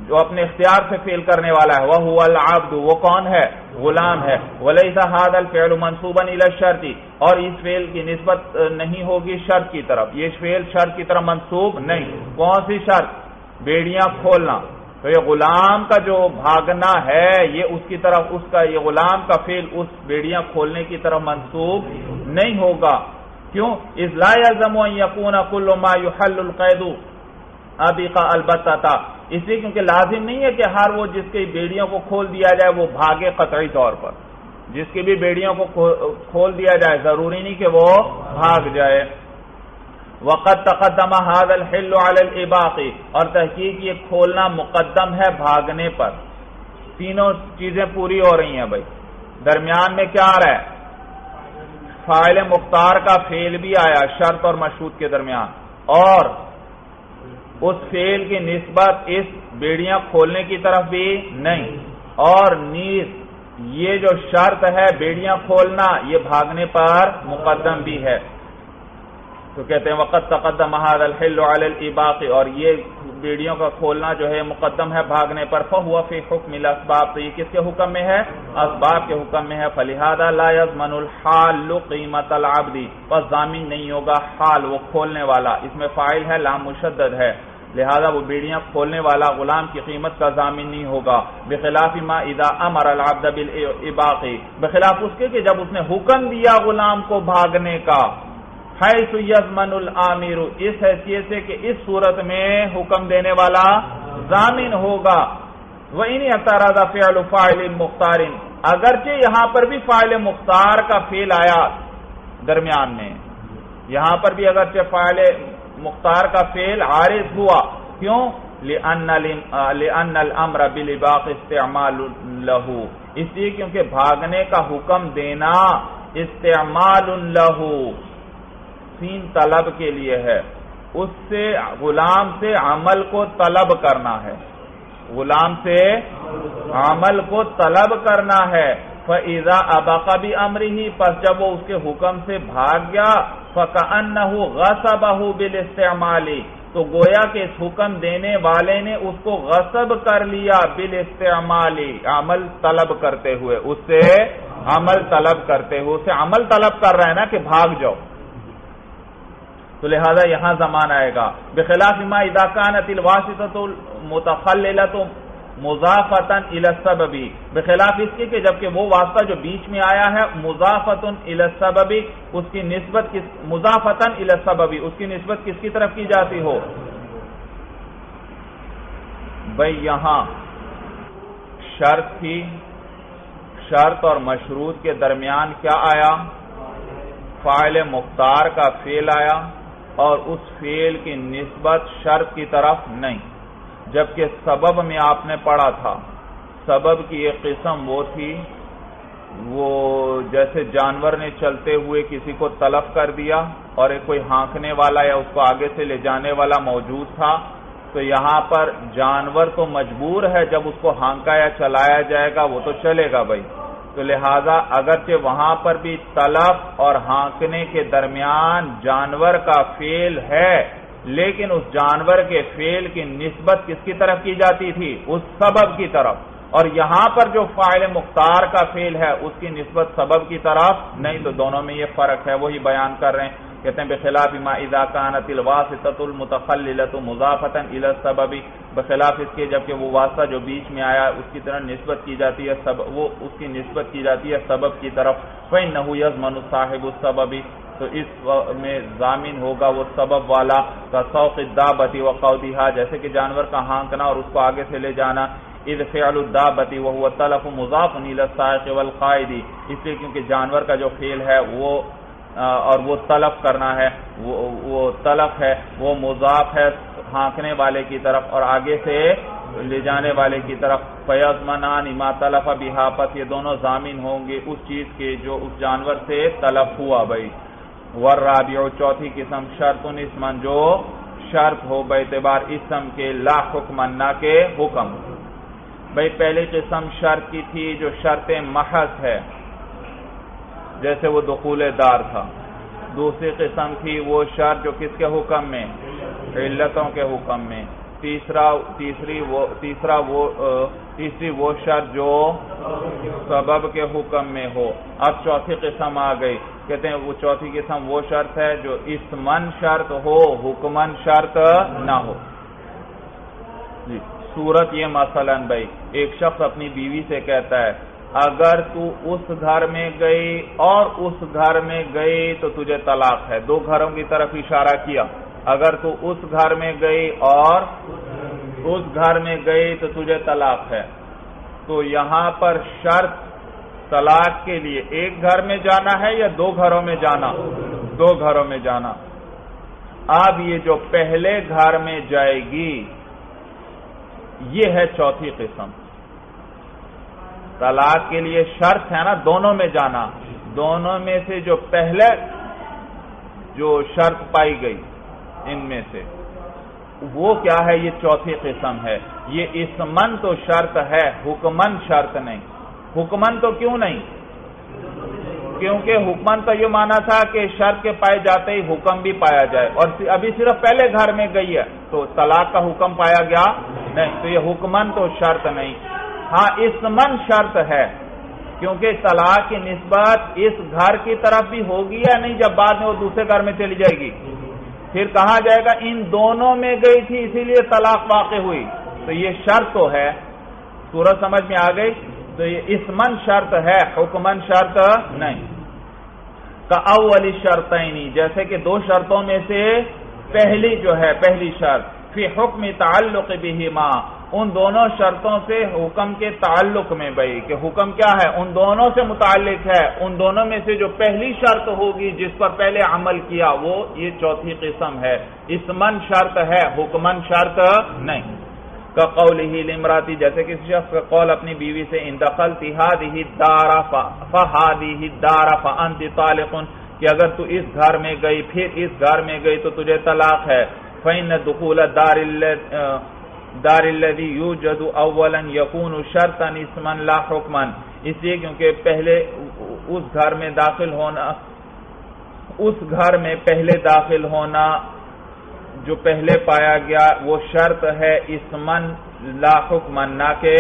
جو اپنے اختیار سے فیل کرنے والا ہے۔ وہ العبد، وہ کون ہے؟ غلام ہے۔ ولیسا حاد الفعل منصوبا الى شرطی اور اس فیل کی نسبت نہیں ہوگی شرط کی طرف۔ یہ فیل شرط کی طرف منصوب نہیں۔ کون سی شرط؟ بیڑیاں کھولنا۔ تو یہ غلام کا جو بھاگنا ہے، یہ اس کی طرف، اس کا، یہ غلام کا فیل اس بیڑیاں کھولنے کی طرف منسوخ نہیں ہوگا۔ کیوں؟ اس لا یزم یقون کل ما یحل القید۔ ابھی کا البتہ تھا۔ اس لیے کیونکہ لازم نہیں ہے کہ ہر وہ جس کی بیڑیوں کو کھول دیا جائے، وہ بھاگے قطعی طور پر۔ جس کی بھی بیڑیوں کو کھول دیا جائے، ضروری نہیں کہ وہ بھاگ جائے۔ وقت تقدم هذا الحل على الاباقی اور تحقیق یہ کھولنا مقدم ہے بھاگنے پر۔ تینوں چیزیں پوری ہو رہی ہیں بھائی۔ درمیان میں کیا آ رہا ہے؟ فائل مختار کا فیل بھی آیا، شرط اور مشروط کے درمیان۔ اور اس فیل کی نسبت اس بیڑیاں کھولنے کی طرف بھی نہیں۔ اور نیز یہ جو شرط ہے بیڑیاں کھولنا، یہ بھاگنے پر مقدم بھی ہے۔ تو کہتے ہیں وقت تقدم هذا الحل على الاباق اور یہ بیڑیوں کا کھولنا جو ہے مقدم ہے بھاگنے پر، فهو في حکم الاسباب تو یہ کس کے حکم میں ہے؟ اسباب کے حکم میں ہے، فلهذا لا يضمن الحال قیمت العبد پس ضامن نہیں ہوگا حال وہ کھولنے والا، اس میں فاعل ہے لام مشدد ہے، لہذا وہ بیڑیاں کھولنے والا غلام کی قیمت کا ضامن نہیں ہوگا، بخلاف ما اذا امر العبد بالاباق بخلاف اس کے کہ جب اس نے حکم دیا غلام کو بھاگنے کا حیث یزمن العامر، اس حیثیت سے کہ اس صورت میں حکم دینے والا ضامن ہوگا۔ وہ انہیں اعتراض فعل فائل مختار۔ اگرچہ یہاں پر بھی فائل مختار کا فیل آیا درمیان میں، یہاں پر بھی اگرچہ فائل مختار کا فیل عارض ہوا۔ کیوں؟ لأن الامر بلباق استعمال لہو اس لیے کیونکہ بھاگنے کا حکم دینا استعمال لہو طلب کے لیے ہے۔ اس سے غلام سے عمل کو طلب کرنا ہے۔ غلام سے عمل کو طلب کرنا ہے۔ فضا اباقا بھی امر ہی پس جب وہ اس کے حکم سے بھاگ گیا فکن غصب بل استعمالی تو گویا کہ اس حکم دینے والے نے اس کو غصب کر لیا بل استعمالی عمل طلب کرتے ہوئے۔ اس سے عمل طلب کرتے ہوئے اسے عمل طلب کر رہے ہیں نا کہ بھاگ جاؤ۔ تو لہذا یہاں زمان آئے گا۔ بخلاف ما اذا كانت الواسطه متخلله مضافتن الى السبب۔ بخلاف اس کے کہ جبکہ وہ واسطہ جو بیچ میں آیا ہے مضافتن الى السبب، اس کی نسبت کس مضافتن الى السبب، اس کی نسبت کس کی طرف کی جاتی ہو؟ بھئی یہاں شرط تھی، شرط اور مشروط کے درمیان کیا آیا؟ فائل مختار کا فیل آیا۔ اور اس فیل کی نسبت شرط کی طرف نہیں۔ جبکہ سبب میں آپ نے پڑھا تھا، سبب کی ایک قسم وہ تھی، وہ جیسے جانور نے چلتے ہوئے کسی کو تلف کر دیا اور ایک کوئی ہانکنے والا یا اس کو آگے سے لے جانے والا موجود تھا، تو یہاں پر جانور تو مجبور ہے جب اس کو ہانکا یا چلایا جائے گا، وہ تو چلے گا بھائی۔ تو لہذا اگرچہ وہاں پر بھی تلف اور ہانکنے کے درمیان جانور کا فیل ہے، لیکن اس جانور کے فیل کی نسبت کس کی طرف کی جاتی تھی؟ اس سبب کی طرف۔ اور یہاں پر جو فائل مختار کا فیل ہے، اس کی نسبت سبب کی طرف نہیں، تو دونوں میں یہ فرق ہے، وہی بیان کر رہے ہیں۔ کہتے ہیں، بخلاف ما اذا كانت الواسطه المتخلله مضافه الى السبب، بخلاف اس کے جبکہ وہ واسطہ جو بیچ میں آیا، اس کی طرح نسبت کی جاتی ہے، سب، وہ اس کی نسبت کی جاتی ہے سبب کی طرف۔ فانه يضمن صاحب السبب۔ تو اس میں ضامن ہوگا وہ سبب والا کا سوق الدابه وقودها، جیسے کہ جانور کا ہانکنا اور اس کو آگے سے لے جانا۔ اذ فعل الدابه وهو تلف مضاف الى السائق اس لیے کیونکہ جانور کا جو فعل ہے، وہ اور وہ طلب کرنا ہے، وہ طلب ہے، وہ مضاف ہے ہانکنے والے کی طرف اور آگے سے لے جانے والے کی طرف۔ فیض منان اما طلف بحافت یہ دونوں ضامین ہوں گے اس چیز کے جو اس جانور سے طلب ہوا۔ بھائی ور رابع چوتھی قسم، شرط اسمن جو شرط ہو بے اعتبار اسم کے لا حکم نہ کے حکم۔ بھائی، پہلی قسم شرط کی تھی جو شرط محض ہے۔ جیسے وہ دخول دار تھا۔ دوسری قسم تھی وہ شرط جو کس کے حکم میں؟ علتوں کے حکم میں۔ تیسرا، تیسری وہ، تیسرا وہ تیسری وہ شرط جو سبب کے حکم میں ہو۔ اب چوتھی قسم آ گئی۔ کہتے ہیں وہ چوتھی قسم وہ شرط ہے جو اسمن شرط ہو، حکمن شرط نہ ہو۔ جی صورت یہ مثلا بھائی، ایک شخص اپنی بیوی سے کہتا ہے اگر تو اس گھر میں گئی اور اس گھر میں گئی تو تجھے طلاق ہے۔ دو گھروں کی طرف اشارہ کیا۔ اگر تو اس گھر میں گئی اور اس گھر میں گئی تو تجھے طلاق ہے۔ تو یہاں پر شرط طلاق کے لیے ایک گھر میں جانا ہے یا دو گھروں میں جانا؟ دو گھروں میں جانا۔ اب یہ جو پہلے گھر میں جائے گی، یہ ہے چوتھی قسم۔ طلاق کے لیے شرط ہے نا دونوں میں جانا۔ دونوں میں سے جو پہلے جو شرط پائی گئی، ان میں سے۔ وہ کیا ہے؟ یہ چوتھی قسم ہے۔ یہ اسمن تو شرط ہے، حکمن شرط نہیں۔ حکمن تو کیوں نہیں؟ کیونکہ حکمن تو یہ مانا تھا کہ شرط کے پائے جاتے ہی حکم بھی پایا جائے۔ اور ابھی صرف پہلے گھر میں گئی ہے۔ تو طلاق کا حکم پایا گیا نہیں۔ تو یہ حکمن تو شرط نہیں۔ ہاں اسمن شرط ہے۔ کیونکہ طلاق کی نسبت اس گھر کی طرف بھی ہوگی یا نہیں، جب بعد میں وہ دوسرے گھر میں چلی جائے گی۔ پھر کہا جائے گا، ان دونوں میں گئی تھی، اسی لیے طلاق واقع ہوئی۔ تو یہ شرط تو ہے۔ سورج سمجھ میں آ گئی؟ تو یہ اسمن شرط ہے حکمن شرط نہیں۔ کا اول شرط جیسے کہ دو شرطوں میں سے پہلی جو ہے، پہلی شرط، فی حکم تعلق بھی ماں ان دونوں شرطوں سے حکم کے تعلق میں بھائی، کہ حکم کیا ہے؟ ان دونوں سے متعلق ہے۔ ان دونوں میں سے جو پہلی شرط ہوگی، جس پر پہلے عمل کیا، وہ یہ چوتھی قسم ہے۔ اسمن شرط ہے، حکمن شرط نہیں۔ کا قول ہی لمراتی جیسے کسی شخص کا قول اپنی بیوی سے اندخل تہادی دارا فہادی دارا فانت طالق، کہ اگر تو اس گھر میں گئی، پھر اس گھر میں گئی تو تجھے طلاق ہے۔ فین دخول دار دار الذي يوجد اولا يكون شرطا اسما لا حکما، اس لیے کیونکہ پہلے اس گھر میں داخل ہونا، اس گھر میں پہلے داخل ہونا جو پہلے پایا گیا، وہ شرط ہے اسمن لا حکمن نہ کہ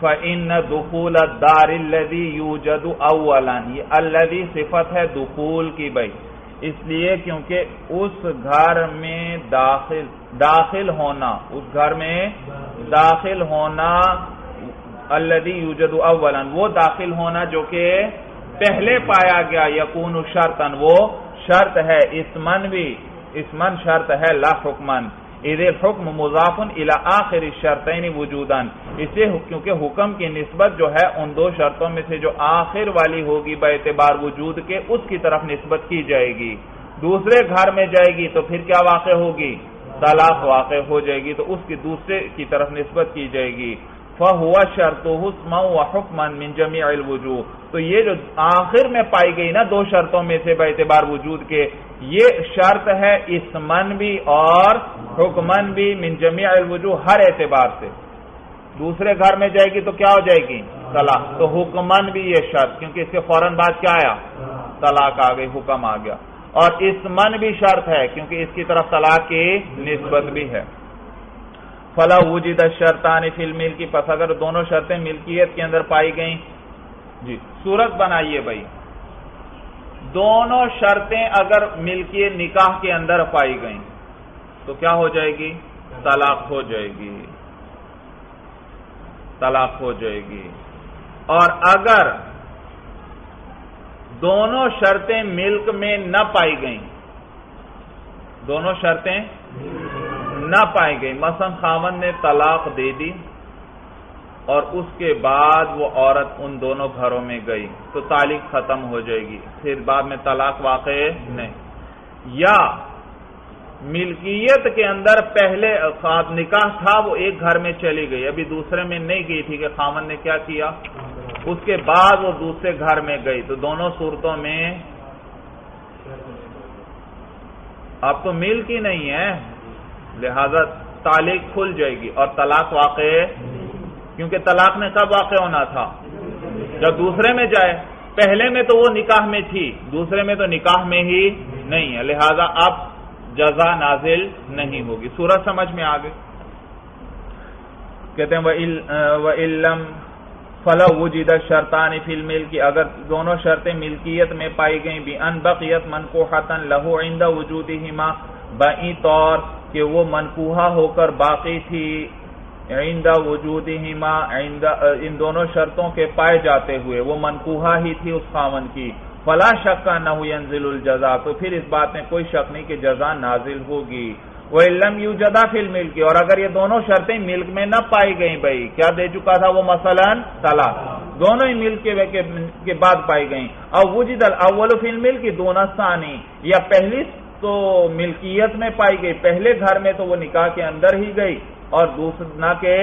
فَإِنَّ دُخُولَ الدَّارِ الَّذِي يُوجَدُ أَوَّلًا، یہ الَّذِي صفت ہے دخول کی بھئی اس لیے کیونکہ اس گھر میں داخل داخل ہونا، اس گھر میں داخل ہونا الدی یوجد اولا، وہ داخل ہونا جو کہ پہلے پایا گیا یقون شرطن وہ شرط ہے، اسمن بھی، اسمن شرط ہے، لا حکمن حکم مضافن الى آخر شرطین وجودن اسے کیونکہ حکم کی نسبت جو ہے، ان دو شرطوں میں سے جو آخر والی ہوگی با اعتبار وجود کے، اس کی طرف نسبت کی جائے گی۔ دوسرے گھر میں جائے گی تو پھر کیا واقع ہوگی؟ طلاق واقع ہو جائے گی تو اس کی دوسرے کی طرف نسبت کی جائے گی۔ فہو شرط حسم و حکمن من جمیع الوجوہ۔ تو یہ جو آخر میں پائی گئی نا دو شرطوں میں سے اعتبار وجود کے یہ شرط ہے اسمن بھی اور حکمن بھی من جمیع الوجوہ ہر اعتبار سے۔ دوسرے گھر میں جائے گی تو کیا ہو جائے گی؟ طلاق۔ تو حکمن بھی یہ شرط، کیونکہ اس کے فوراً بعد کیا آیا؟ طلاق آ گئی، حکم آ گیا۔ اور اسمن بھی شرط ہے، کیونکہ اس کی طرف طلاق کی نسبت بھی ہے۔ فلا وجد شرطان فی الملک کی پس اگر دونوں شرطیں ملکیت کے اندر پائی گئیں۔ جی صورت بنائیے بھائی۔ دونوں شرطیں اگر ملکیت نکاح کے اندر پائی گئیں، تو کیا ہو جائے گی؟ طلاق ہو جائے گی۔ طلاق ہو جائے گی۔ اور اگر دونوں شرطیں ملک میں نہ پائی گئیں، دونوں شرطیں نہ پائی گئی مثلا خامن نے طلاق دے دی اور اس کے بعد وہ عورت ان دونوں گھروں میں گئی تو تعلق ختم ہو جائے گی۔ پھر بعد میں طلاق واقع نہیں۔ یا ملکیت کے اندر پہلے نکاح تھا، وہ ایک گھر میں چلی گئی۔ ابھی دوسرے میں نہیں گئی تھی کہ خامن نے کیا کیا۔ اس کے بعد وہ دوسرے گھر میں گئی۔ تو دونوں صورتوں میں اب تو ملک ہی نہیں ہے، لہذا تعلق کھل جائے گی اور طلاق واقع کیونکہ طلاق نے کب واقع ہونا تھا۔ جب دوسرے میں جائے، پہلے میں تو وہ نکاح میں تھی، دوسرے میں تو نکاح میں ہی نہیں ہے۔ لہذا اب جزا نازل نہیں ہوگی۔ سورج سمجھ میں آگے۔ کہتے ہیں وہ علم فلا وجید شرطان فی کی اگر دونوں شرطیں ملکیت میں پائی گئیں بھی ان بقیت منقوحتن لہو عند وجودہما بئی طور کہ وہ منقوحہ ہو کر باقی تھی۔ عند وجودہما، عند، ان دونوں شرطوں کے پائے جاتے ہوئے، وہ منقوحہ ہی تھی اس خامن کی۔ فلا شک کا نہ ينزل الجزا، تو پھر اس بات میں کوئی شک نہیں کہ جزا نازل ہوگی۔ وہ علم یو جدا فل ملک اور اگر یہ دونوں شرطیں ملک میں نہ پائی گئیں بھائی کیا دے چکا تھا وہ مثلا؟ طلاق۔ دونوں ہی ملک کے بعد پائی گئیں۔ اور وجد الاول فی الملک دونوں ثانی یا پہلی تو ملکیت میں پائی گئی، پہلے گھر میں تو وہ نکاح کے اندر ہی گئی۔ اور نہ کہ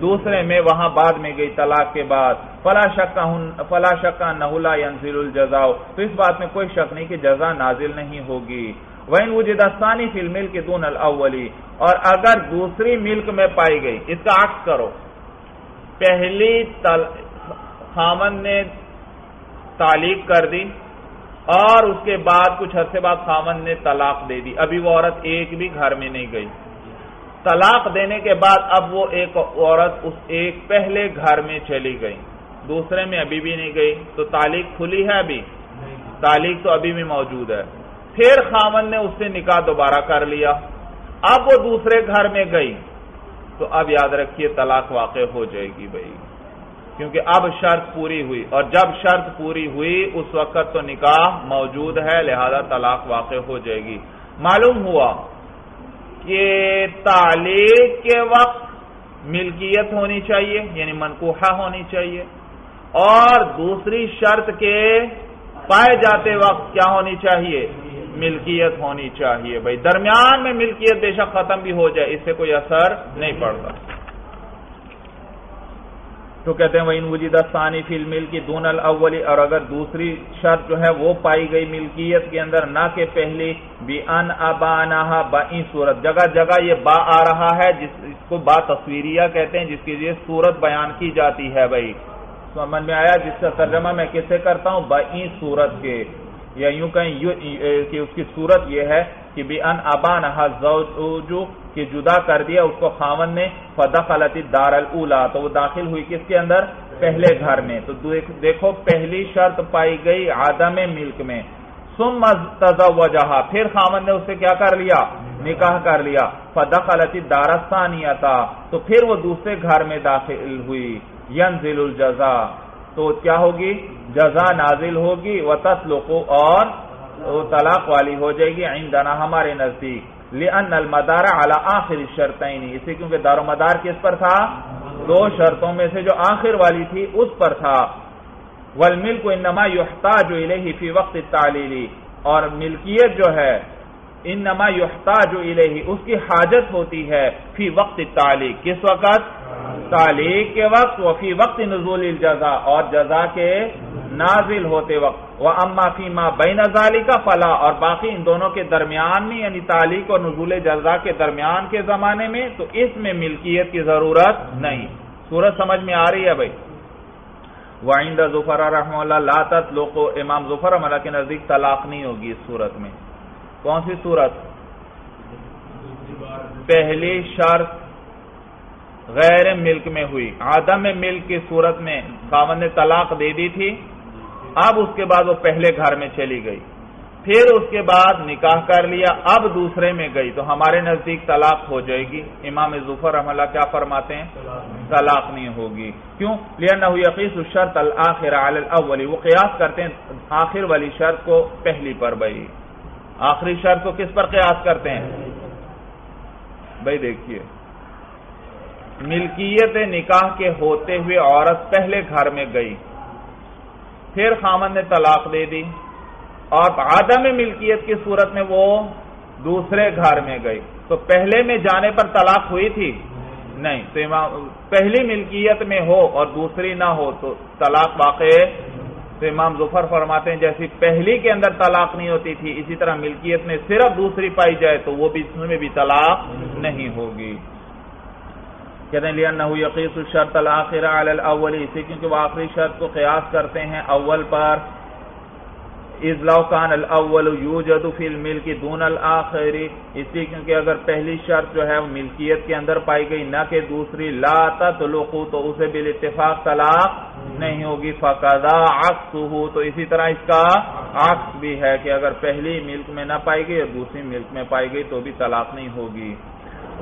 دوسرے میں وہاں بعد میں گئی طلاق کے بعد۔ فلا شکا فلا شکا نہ ینزل الجزا تو اس بات میں کوئی شک نہیں کہ جزا نازل نہیں ہوگی۔ وین وجدستانی فی الملک دون الاولی اور اگر دوسری ملک میں پائی گئی، اس کا عکس کرو۔ پہلی خامن نے تعلیق کر دی اور اس کے بعد کچھ عرصے بعد خامن نے طلاق دے دی۔ ابھی وہ عورت ایک بھی گھر میں نہیں گئی۔ طلاق دینے کے بعد اب وہ ایک عورت اس ایک پہلے گھر میں چلی گئی۔ دوسرے میں ابھی بھی نہیں گئی۔ تو تعلیق کھلی ہے ابھی؟ تعلیق تو ابھی بھی موجود ہے۔ پھر خامن نے اس سے نکاح دوبارہ کر لیا۔ اب وہ دوسرے گھر میں گئی۔ تو اب یاد رکھیے طلاق واقع ہو جائے گی بھائی۔ کیونکہ اب شرط پوری ہوئی۔ اور جب شرط پوری ہوئی، اس وقت تو نکاح موجود ہے، لہذا طلاق واقع ہو جائے گی۔ معلوم ہوا کہ تعلیق کے وقت ملکیت ہونی چاہیے یعنی منقوحہ ہونی چاہیے۔ اور دوسری شرط کے پائے جاتے وقت کیا ہونی چاہیے؟ ملکیت ہونی چاہیے۔ بھائی، درمیان میں ملکیت بے شک ختم بھی ہو جائے، اس سے کوئی اثر نہیں پڑتا۔ تو کہتے ہیں وہ ان وجیدہ ثانی فی المل کی دون الاولی اور اگر دوسری شرط جو ہے وہ پائی گئی ملکیت کے اندر، نہ کہ پہلی بھی ان ابانہ بئی صورت جگہ جگہ یہ با آ رہا ہے، جس کو با تصویریہ کہتے ہیں، جس کی یہ صورت بیان کی جاتی ہے بھائی۔ سمجھ میں آیا؟ جس کا ترجمہ میں کس سے کرتا ہوں؟ بئی صورت کے۔ یا یوں کہیں کہ اس کی صورت یہ ہے کہ بھی ان ابان کہ جدا کر دیا اس کو خاون نے، فدخلت دار الاولا تو وہ داخل ہوئی کس کے اندر؟ پہلے گھر میں۔ تو دیکھو، پہلی شرط پائی گئی عدم ملک میں۔ سم تزوجہا، پھر خامن نے اسے کیا کر لیا؟ نکاح کر لیا۔ فدخلت دارستانیہ تھا تو پھر وہ دوسرے گھر میں داخل ہوئی۔ ینزل الجزا تو کیا ہوگی؟ جزا نازل ہوگی۔ و اور طلاق والی ہو جائے گی عندنا ہمارے نزدیک۔ لأن المدار على آخر الشرطین اسی کیونکہ دار و مدار کس پر تھا؟ دو شرطوں میں سے جو آخر والی تھی اس پر تھا۔ والملک انما يحتاج الیہ فی وقت التعلیلی اور ملکیت جو ہے انما يحتاج الیہ اس کی حاجت ہوتی ہے فی وقت التعلیق۔ کس وقت؟ تعلیق کے وقت۔ وفی وقت نزول الجزا اور جزا کے نازل ہوتے وقت وہ اما فیما بین نظالی کا فلا، اور باقی ان دونوں کے درمیان میں یعنی تعلیق اور نزول جزا کے درمیان کے زمانے میں، تو اس میں ملکیت کی ضرورت نہیں۔ صورت سمجھ میں آ رہی ہے بھائی؟ وائند ظفر رحم اللہ لاتت لوکو امام ظفر رحم کے نزدیک طلاق نہیں ہوگی اس صورت میں۔ کون سی صورت پہلی شرط غیر ملک میں ہوئی۔ آدم ملک کی صورت میں خاون نے طلاق دے دی تھی۔ اب اس کے بعد وہ پہلے گھر میں چلی گئی۔ پھر اس کے بعد نکاح کر لیا اب دوسرے میں گئی۔ تو ہمارے نزدیک طلاق ہو جائے گی۔ امام ظفر رحم اللہ کیا فرماتے ہیں؟ طلاق نہیں۔ ہوگی۔ کیوں؟ لیا نہ ہوئی عقیص شرط الآخر الاولی وہ قیاس کرتے ہیں آخر والی شرط کو پہلی پر بھائی۔ آخری شرط کو کس پر قیاس کرتے ہیں؟ بھائی دیکھیے۔ ملکیت نکاح کے ہوتے ہوئے عورت پہلے گھر میں گئی۔ پھر خامن نے طلاق دے دی اور عدم ملکیت کی صورت میں وہ دوسرے گھر میں گئی۔ تو پہلے میں جانے پر طلاق ہوئی تھی؟ نہیں۔ تو امام، پہلی ملکیت میں ہو اور دوسری نہ ہو تو طلاق واقع تو امام ظفر فرماتے ہیں جیسی پہلی کے اندر طلاق نہیں ہوتی تھی، اسی طرح ملکیت میں صرف دوسری پائی جائے تو وہ بھی، اس میں بھی طلاق نہیں ہوگی۔ کہتے ہیں لیا یقیس الشرط الآخرہ علی الاولی اسی کیونکہ وہ آخری شرط کو قیاس کرتے ہیں اول پر۔ ازلاو کان الاول یوجد فی الملک دون الاخری اسی کیونکہ اگر پہلی شرط جو ہے وہ ملکیت کے اندر پائی گئی نہ کہ دوسری، لا تطلقو تو اسے بالاتفاق طلاق نہیں ہوگی۔ فقضا عکسہو تو اسی طرح اس کا عکس بھی ہے کہ اگر پہلی ملک میں نہ پائی گئی اور دوسری ملک میں پائی گئی تو بھی طلاق نہیں ہوگی۔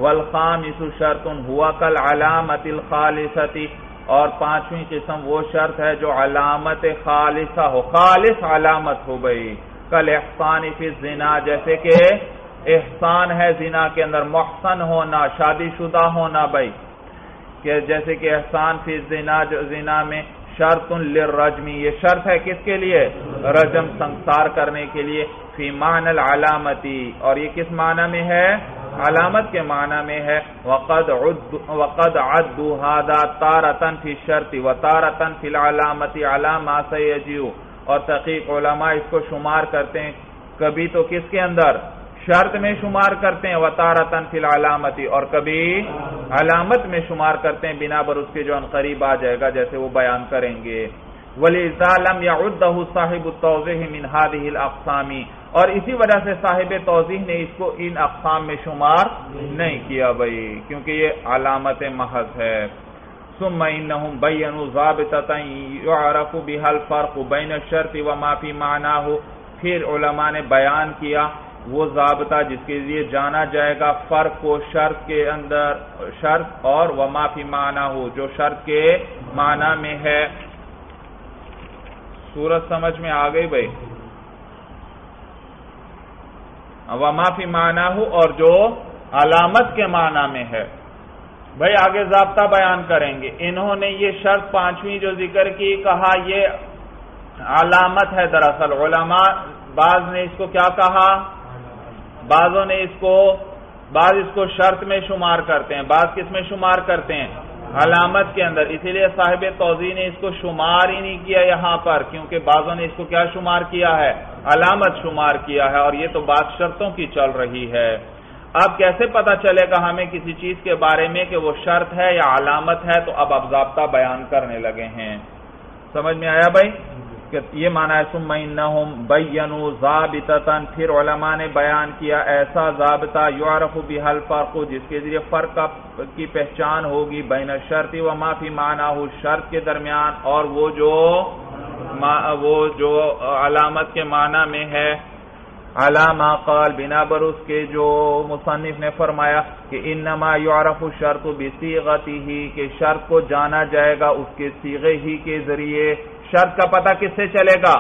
والخامس شرط ہوا کل علامت الخالصتی اور پانچویں قسم وہ شرط ہے جو علامت خالصہ ہو، خالص علامت ہو گئی کل احسان فی زنا جیسے کہ احسان ہے زنا کے اندر، محسن ہونا، شادی شدہ ہونا بھائی، کہ جیسے کہ احسان فی زنا جو زنا میں شرط للرجمی یہ شرط ہے کس کے لیے؟ رجم، سنسار کرنے کے لیے، فی مان العلامتی، اور یہ کس معنی میں ہے؟ علامت کے معنی میں ہے، وقد وقد عدو هذا تارتن فی الشرط و تارتن فی العلامت علامہ سیجیو اور تحقیق علماء اس کو شمار کرتے ہیں۔ کبھی تو کس کے اندر؟ شرط میں شمار کرتے ہیں وطارتن فی العلامتی اور کبھی علامت میں شمار کرتے ہیں، بنا پر اس کے جو قریب آ جائے گا، جیسے وہ بیان کریں گے۔ وَلِذَا لَمْ يَعُدَّهُ صَاحِبُ التَّوْضِحِ مِنْ هَذِهِ الْأَقْسَامِ۔ اور اسی وجہ سے صاحب توضیح نے اس کو ان اقسام میں شمار نہیں کیا بھائی، کیونکہ یہ علامت محض ہے۔ ثم انہم بینوا ضابطتا یعرف بها الفرق بین الشرط وما فی معناه۔ پھر علماء نے بیان کیا، وہ ضابطہ جس کے لیے جانا جائے گا فرق کو شرط کے اندر، شرط اور وما فی معناه، جو شرط کے معنی میں ہے۔ صورت سمجھ میں آ گئی بھائی؟ وہ معافی معنی ہو اور جو علامت کے معنی میں ہے۔ بھائی آگے ضابطہ بیان کریں گے۔ انہوں نے یہ شرط پانچویں جو ذکر کی، کہا یہ علامت ہے دراصل۔ علماء، بعض نے اس کو کیا کہا؟ بعضوں نے اس کو، بعض اس کو شرط میں شمار کرتے ہیں۔ بعض کس میں شمار کرتے ہیں؟ علامت کے اندر۔ اسی لیے صاحب توضیح نے اس کو شمار ہی نہیں کیا یہاں پر، کیونکہ بعضوں نے اس کو کیا شمار کیا ہے؟ علامت شمار کیا ہے اور یہ تو بات شرطوں کی چل رہی ہے۔ اب کیسے پتا چلے گا ہمیں کسی چیز کے بارے میں کہ وہ شرط ہے یا علامت ہے؟ تو اب اب ضابطہ بیان کرنے لگے ہیں۔ سمجھ میں آیا بھائی؟ کہ یہ مانا ہے سم بینو ضابطتن پھر علماء نے بیان کیا، ایسا ضابطہ یعرف بحل فرق جس کے ذریعے فرق کی پہچان ہوگی بین شرطی و معافی مانا ہو شرط کے درمیان، اور وہ جو وہ جو علامت کے معنی میں ہے علامہ قال، بنا برس کے جو مصنف نے فرمایا کہ انما یعرف شرط بصیغتی ہی کہ شرط کو جانا جائے گا اس کے سیغے ہی کے ذریعے۔ شرط کا پتہ کس سے چلے گا؟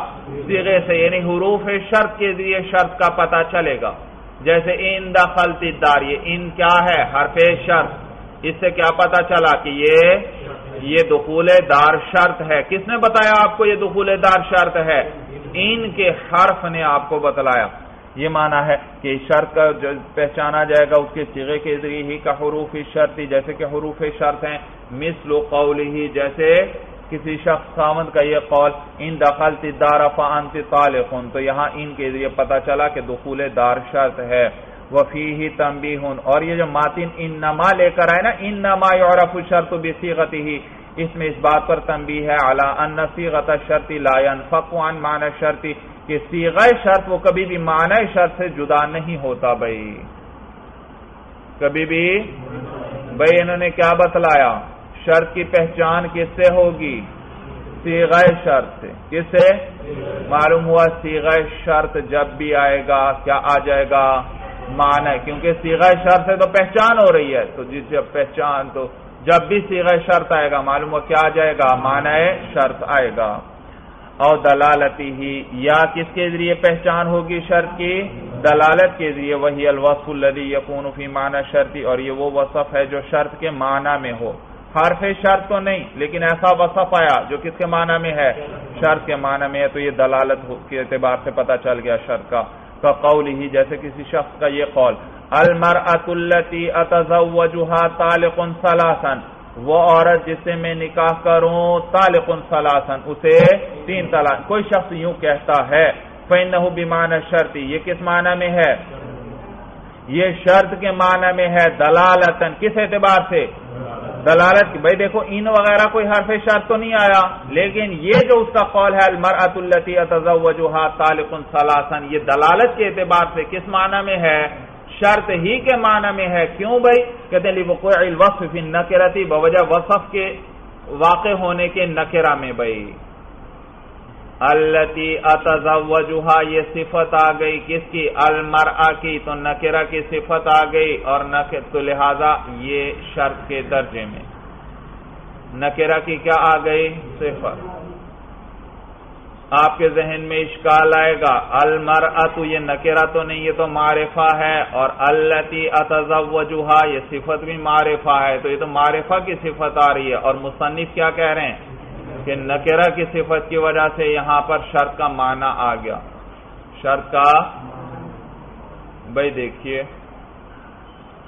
سیغے سے یعنی حروف شرط کے ذریعے شرط کا پتہ چلے گا۔ جیسے، ان دخلتی دار یہ ان کیا ہے؟ حرف شرط۔ اس سے کیا پتا چلا کہ یہ یہ دخول دار شرط ہے؟ کس نے بتایا آپ کو یہ دخول دار شرط ہے؟ ان کے حرف نے آپ کو بتلایا۔ یہ مانا ہے کہ شرط کا پہچانا جائے گا اس کے سیغے کے ذریعے ہی کا حروف شرط ہی، جیسے کہ حروف شرط ہیں۔ مثل قولی جیسے کسی شخص خامد کا یہ قول، ان دخل دار فانت طالقن تو یہاں ان کے ذریعے پتا چلا کہ دخول دار شرط ہے۔ وفی ہی تمبی اور یہ جو ماتن ان نما لے کر آئے نا ان نما یورف شرط بصیغت اس میں اس بات پر تنبی ہے اعلیٰ ان سیغت شرطی لا فقوان معنی شرطی کہ سیغ شرط وہ کبھی بھی معنی شرط سے جدا نہیں ہوتا بھائی۔ کبھی بھی؟ بھائی انہوں نے کیا بتلایا؟ شرط کی پہچان کس سے ہوگی؟ سیغ شرط سے۔ کس سے؟ معلوم ہوا سیغ شرط جب بھی آئے گا، کیا آ جائے گا؟ مان ہے، کیونکہ سیغ شرط سے تو پہچان ہو رہی ہے۔ تو جس جب پہچان، تو جب بھی سیغ شرط آئے گا، معلوم ہوا کیا جائے گا؟ مان شرط آئے گا۔ اور دلالتی ہی، یا کس کے ذریعے پہچان ہوگی شرط کی؟ دلالت کے ذریعے۔ وہی الوصف الذي يكون في معنی شرطی، اور یہ وہ وصف ہے جو شرط کے معنی میں ہو۔ حرف شرط تو نہیں، لیکن ایسا وصف آیا جو کس کے معنی میں ہے؟ شرط کے معنی میں ہے۔ تو یہ دلالت کے اعتبار سے پتا چل گیا شرط کا۔ قول ہی جیسے کسی شخص کا یہ قول، المرأة التي اتزوجها طالق ثلاثا، وہ عورت جس سے میں نکاح کروں طالق ثلاثا، اسے تین طلاق۔ کوئی شخص یوں کہتا ہے، فَإِنَّهُ بِمَانَ شرطی یہ کس معنی میں ہے؟ یہ شرط کے معنی میں ہے دلالتن کس اعتبار سے؟ دلالت کی، بھائی دیکھو، ان وغیرہ کوئی حرف شرط تو نہیں آیا۔ لیکن یہ جو اس کا قول ہے، المرأة التي اتزوجها طالق ثلاثا، یہ دلالت کے اعتبار سے کس معنی میں ہے؟ شرط ہی کے معنی میں ہے۔ کیوں بھائی؟ کہتے ہیں وقوع الوصف فی النکرتی، بوجہ وصف کے واقع ہونے کے نکرہ میں بھائی۔ التی اتزوجها یہ صفت آ گئی کس کی؟ المرأة کی، تو نکرہ کی صفت آ گئی اور نکر تو لہذا یہ شرط کے درجے میں۔ نکرہ کی کیا آ گئی؟ صفت۔ آپ کے ذہن میں اشکال آئے گا۔ المر یہ نکیرا تو نہیں، یہ تو معرفہ ہے۔ اور التی اتزوجہا یہ صفت بھی معرفہ ہے۔ تو یہ تو معرفہ کی صفت آ رہی ہے۔ اور مصنف کیا کہہ رہے ہیں؟ کہ نکیرا کی صفت کی وجہ سے یہاں پر شرط کا معنی آ گیا۔ شرط کا بھائی دیکھیے،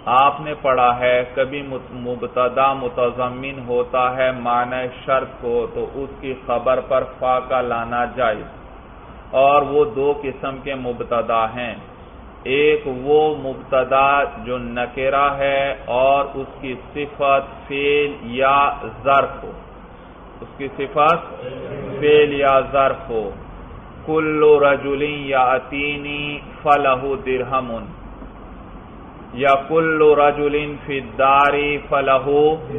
آپ نے پڑھا ہے، کبھی مبتدا متضمن ہوتا ہے معنی شرط کو تو اس کی خبر پر فا کا لانا جائز۔ اور وہ دو قسم کے مبتدا ہیں۔ ایک وہ مبتدا جو نکرا ہے اور اس کی صفت فیل یا ظرف۔ ہو اس کی صفت فیل یا ظرف ہو۔ کلو رجولیں یا اتینی فلح درہمن یا کلو رجولن فداری فلاح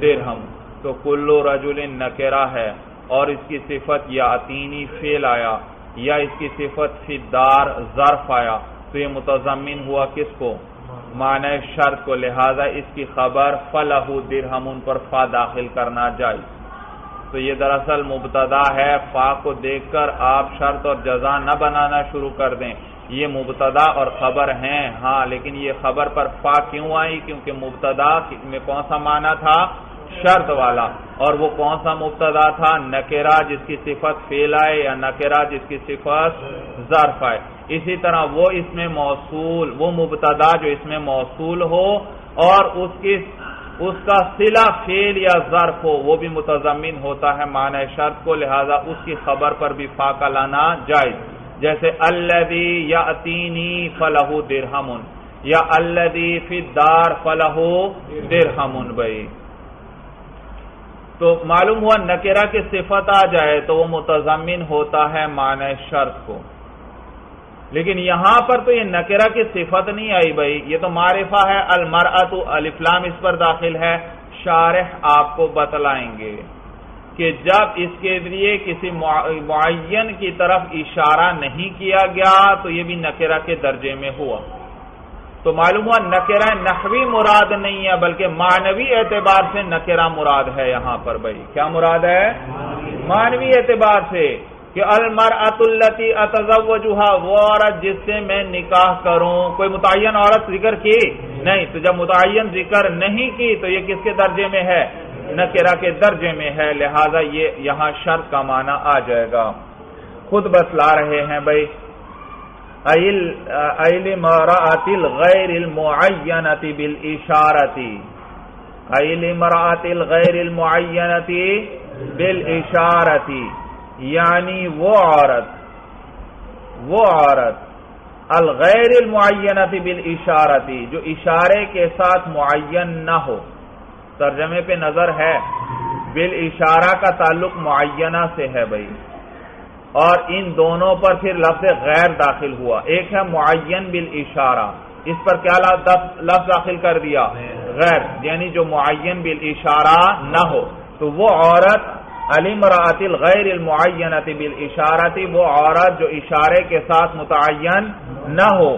درہم۔ تو کلو رجولن نکرا ہے اور اس کی صفت یا اطینی فیل آیا یا اس کی صفت فدار ظرف آیا۔ تو یہ متضمن ہوا کس کو؟ معنی شرط کو، لہذا اس کی خبر فلاح درہم پر فا داخل کرنا جائے تو یہ دراصل مبتدا ہے۔ فا کو دیکھ کر آپ شرط اور جزا نہ بنانا شروع کر دیں۔ یہ مبتدا اور خبر ہیں۔ ہاں لیکن یہ خبر پر فا کیوں آئی؟ کیونکہ مبتدا میں کون سا معنی تھا؟ شرط والا۔ اور وہ کون سا مبتدا تھا؟ نکرا جس کی صفت فیل آئے یا نکرا جس کی صفت ظرف آئے۔ اسی طرح وہ اس میں موصول، وہ مبتدا جو اس میں موصول ہو اور اس کی اس کا سلا فیل یا ظرف ہو، وہ بھی متضمن ہوتا ہے معنی شرط کو، لہذا اس کی خبر پر بھی فا کا لانا جائز۔ جیسے الدی یا اتینی فلاح درہمن یا الدی فدار فلاح درہمن بھائی۔ تو معلوم ہوا نکرا کی صفت آ جائے تو وہ متضمن ہوتا ہے معنی شرط کو۔ لیکن یہاں پر تو یہ نکرا کی صفت نہیں آئی بھائی، یہ تو معرفہ ہے المرأت الفلام اس پر داخل ہے۔ شارح آپ کو بتلائیں گے کہ جب اس کے ذریعے کسی معین کی طرف اشارہ نہیں کیا گیا تو یہ بھی نکرہ کے درجے میں ہوا۔ تو معلوم ہوا نکرہ نحوی مراد نہیں ہے، بلکہ معنوی اعتبار سے نکرہ مراد ہے یہاں پر بھائی۔ کیا مراد ہے؟ معنوی اعتبار سے۔ کہ المر التی اتزوجہا، وہ عورت جس سے میں نکاح کروں۔ کوئی متعین عورت ذکر کی؟ نہیں، تو جب متعین ذکر نہیں کی، تو یہ کس کے درجے میں ہے؟ نکرہ کے درجے میں ہے، لہذا یہ یہاں شرط کا معنی آ جائے گا۔ خود بس لا رہے ہیں بھائی۔ غیر المعینتی بالاشارتی ایل مرات الغیر المعینتی بالاشارتی یعنی وہ عورت وہ عورت، الغیر المعینتی بالاشارتی، جو اشارے کے ساتھ معین نہ ہو۔ ترجمے پہ نظر ہے بال اشارہ کا تعلق معینہ سے ہے بھائی۔ اور ان دونوں پر پھر لفظ غیر داخل ہوا۔ ایک ہے معین بال اشارہ اس پر کیا لفظ داخل کر دیا؟ غیر یعنی جو معین بال اشارہ نہ ہو۔ تو وہ عورت علی الغیر المعینت بال وہ عورت جو اشارے کے ساتھ متعین نہ ہو۔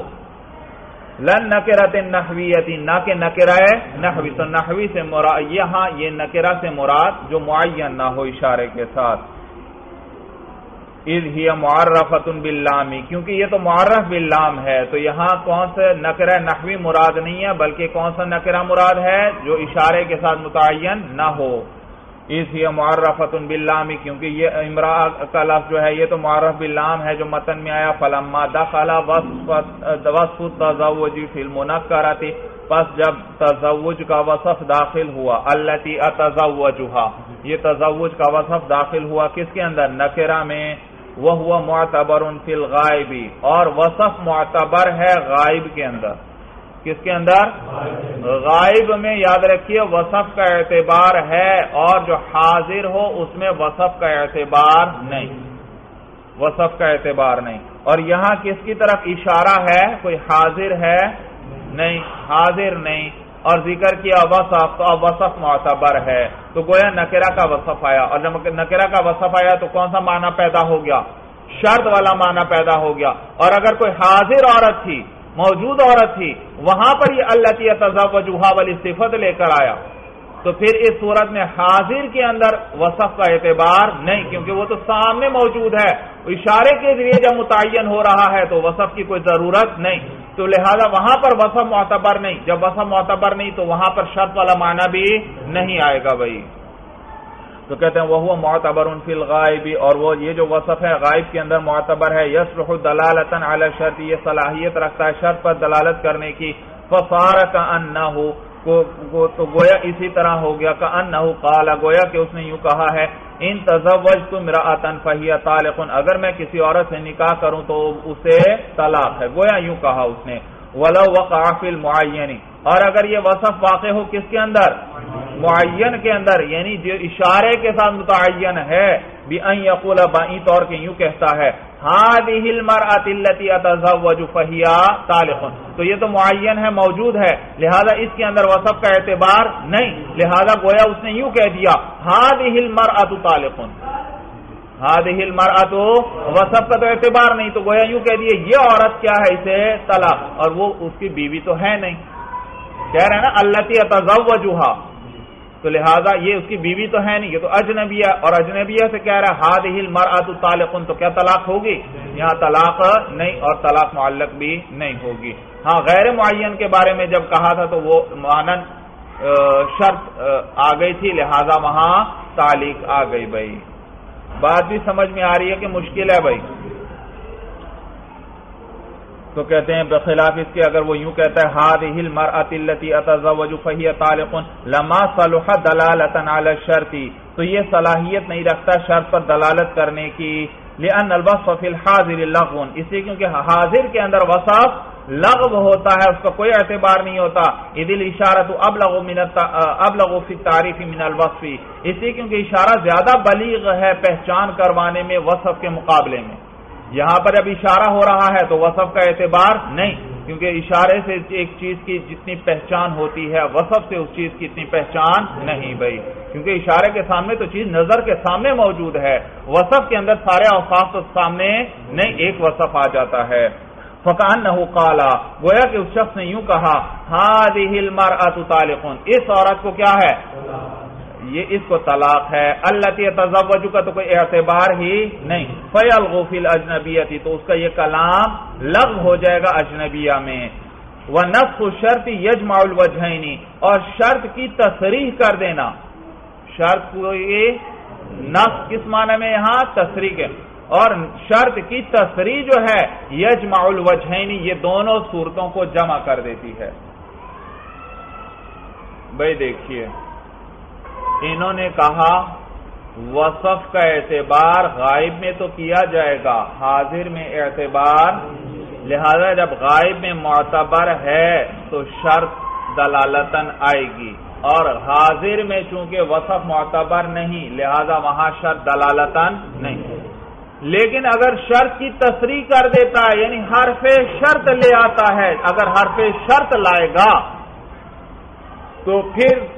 لن نکرت نحویتی نہ کہ نکرہ نحوی۔ تو نحوی سے مراد، یہاں یہ نکرہ سے مراد جو معین نہ ہو اشارے کے ساتھ۔ ہی معرفت باللامی کیونکہ یہ تو معرف باللام ہے، تو یہاں کون سے نقرہ نحوی مراد نہیں ہے، بلکہ کون سا نقرہ مراد ہے جو اشارے کے ساتھ متعین نہ ہو۔ اس یہ معرفت باللامی کیونکہ یہ امرا کا لفظ جو ہے، یہ تو معرف باللام ہے جو متن میں آیا، فلما دخل وصف التزوج فی المنکرتی پس جب تزوج کا وصف داخل ہوا اللتی اتزوجها یہ تزوج کا وصف داخل ہوا کس کے اندر؟ نکرہ میں وہ ہوا معتبر فی الغائبی اور وصف معتبر ہے غائب کے اندر۔ کس کے اندر؟ غائب میں یاد رکھیے، وصف کا اعتبار ہے اور جو حاضر ہو اس میں وصف کا اعتبار نہیں۔ وصف کا اعتبار نہیں۔ اور یہاں کس کی طرف اشارہ ہے؟ کوئی حاضر ہے؟ نہیں، حاضر نہیں۔ اور ذکر کیا، وصف، تو اب وصف معتبر ہے۔ تو گویا نکرا کا وصف آیا۔ اور جب نکرا کا وصف آیا تو کون سا معنی پیدا ہو گیا؟ شرط والا معنی پیدا ہو گیا۔ اور اگر کوئی حاضر عورت تھی موجود عورت تھی، وہاں پر یہ اللہ کی وجوہا والی صفت لے کر آیا۔ تو پھر اس صورت میں حاضر کے اندر وصف کا اعتبار نہیں، کیونکہ وہ تو سامنے موجود ہے۔ اشارے کے ذریعے جب متعین ہو رہا ہے تو وصف کی کوئی ضرورت نہیں۔ تو لہذا وہاں پر وصف معتبر نہیں۔ جب وصف معتبر نہیں تو وہاں پر شرط والا معنی بھی نہیں آئے گا بھائی۔ تو کہتے ہیں وہ معتبر فی الغائب اور وہ یہ جو وصف ہے غائب کے اندر معتبر ہے یس دلالتا علی شرط یہ صلاحیت رکھتا ہے شرط پر دلالت کرنے کی۔ فصار کا ان نہ ہو تو گویا اسی طرح ہو گیا کہ ان نہ قالا گویا کہ اس نے یوں کہا ہے، ان تزوج تو میرا آتن فہیا طالقن اگر میں کسی عورت سے نکاح کروں تو اسے طلاق ہے۔ گویا یوں کہا اس نے۔ ولو وقع فی المعینی اور اگر یہ وصف واقع ہو کس کے اندر؟ معین کے اندر یعنی جو اشارے کے ساتھ متعین ہے بھی یقول بائیں طور کے یوں کہتا ہے تو یہ تو معین ہے، موجود ہے، لہذا اس کے اندر وصف کا اعتبار نہیں، لہذا گویا اس نے یوں کہہ دیا ہاد ہل مر اتو تالقن ہاد ہل مر اتو وصف کا تو اعتبار نہیں، تو گویا یوں کہہ دیے، یہ عورت کیا ہے اسے طلاق؟ اور وہ، اس کی بیوی تو ہے نہیں۔ کہہ رہے ہیں نا اللہ وجوہا تو لہٰذا یہ اس کی بیوی تو ہے نہیں، یہ تو اجنبیہ اور اجنبیہ سے کہہ رہا ہے ہاد ہل مر اتو تو کیا طلاق ہوگی؟ یہاں طلاق نہیں اور طلاق معلق بھی نہیں ہوگی۔ ہاں غیر معین کے بارے میں جب کہا تھا تو وہ مانند شرط آ گئی تھی، لہذا وہاں تعلیق آ گئی بھائی۔ بات بھی سمجھ میں آ رہی ہے کہ مشکل ہے بھائی۔ تو کہتے ہیں بخلاف اس کے اگر وہ یوں کہتا ہے ہاد ہل مر اطلتی فہی طالق لما صلح دلالتا علی شرطی تو یہ صلاحیت نہیں رکھتا شرط پر دلالت کرنے کی۔ لأن الوصف فی الحاضر لغون اس لیے کیونکہ حاضر کے اندر وصف لغو ہوتا ہے، اس کا کوئی اعتبار نہیں ہوتا۔ عید الاشارت ابلغ من ابلغ فی تعریف من الوصف۔ اس لیے کیونکہ اشارہ زیادہ بلیغ ہے پہچان کروانے میں، وصف کے مقابلے میں۔ یہاں پر اب اشارہ ہو رہا ہے تو وصف کا اعتبار نہیں، کیونکہ اشارے سے ایک چیز کی جتنی پہچان ہوتی ہے، وصف سے اس چیز کی اتنی پہچان نہیں بھائی۔ کیونکہ اشارے کے سامنے تو چیز نظر کے سامنے موجود ہے۔ وصف کے اندر سارے اوقاف تو سامنے نہیں، ایک وصف آ جاتا ہے۔ فکان نہ کالا گویا کہ اس شخص نے یوں کہا ہاد ہل مر اس عورت کو کیا ہے؟ یہ اس کو طلاق ہے۔ اللہ تجوج کا تو کوئی اعتبار ہی نہیں۔ فیل غفیل اجنبیتی تو اس کا یہ کلام لغ ہو جائے گا اجنبیہ میں۔ وہ نفس شرط یجما الوجہنی اور شرط کی تصریح کر دینا۔ شرط کو یہ نفس کس معنی میں یہاں؟ تصریح کے۔ اور شرط کی تصریح جو ہے یجما الوجہنی یہ دونوں صورتوں کو جمع کر دیتی ہے۔ بھائی دیکھیے۔ انہوں نے کہا، وصف کا اعتبار غائب میں تو کیا جائے گا، حاضر میں اعتبار۔ لہذا جب غائب میں معتبر ہے تو شرط دلالتن آئے گی۔ اور حاضر میں چونکہ وصف معتبر نہیں، لہذا وہاں شرط دلالتن نہیں۔ لیکن اگر شرط کی تصریح کر دیتا ہے یعنی حرف شرط لے آتا ہے، اگر حرف شرط لائے گا، تو پھر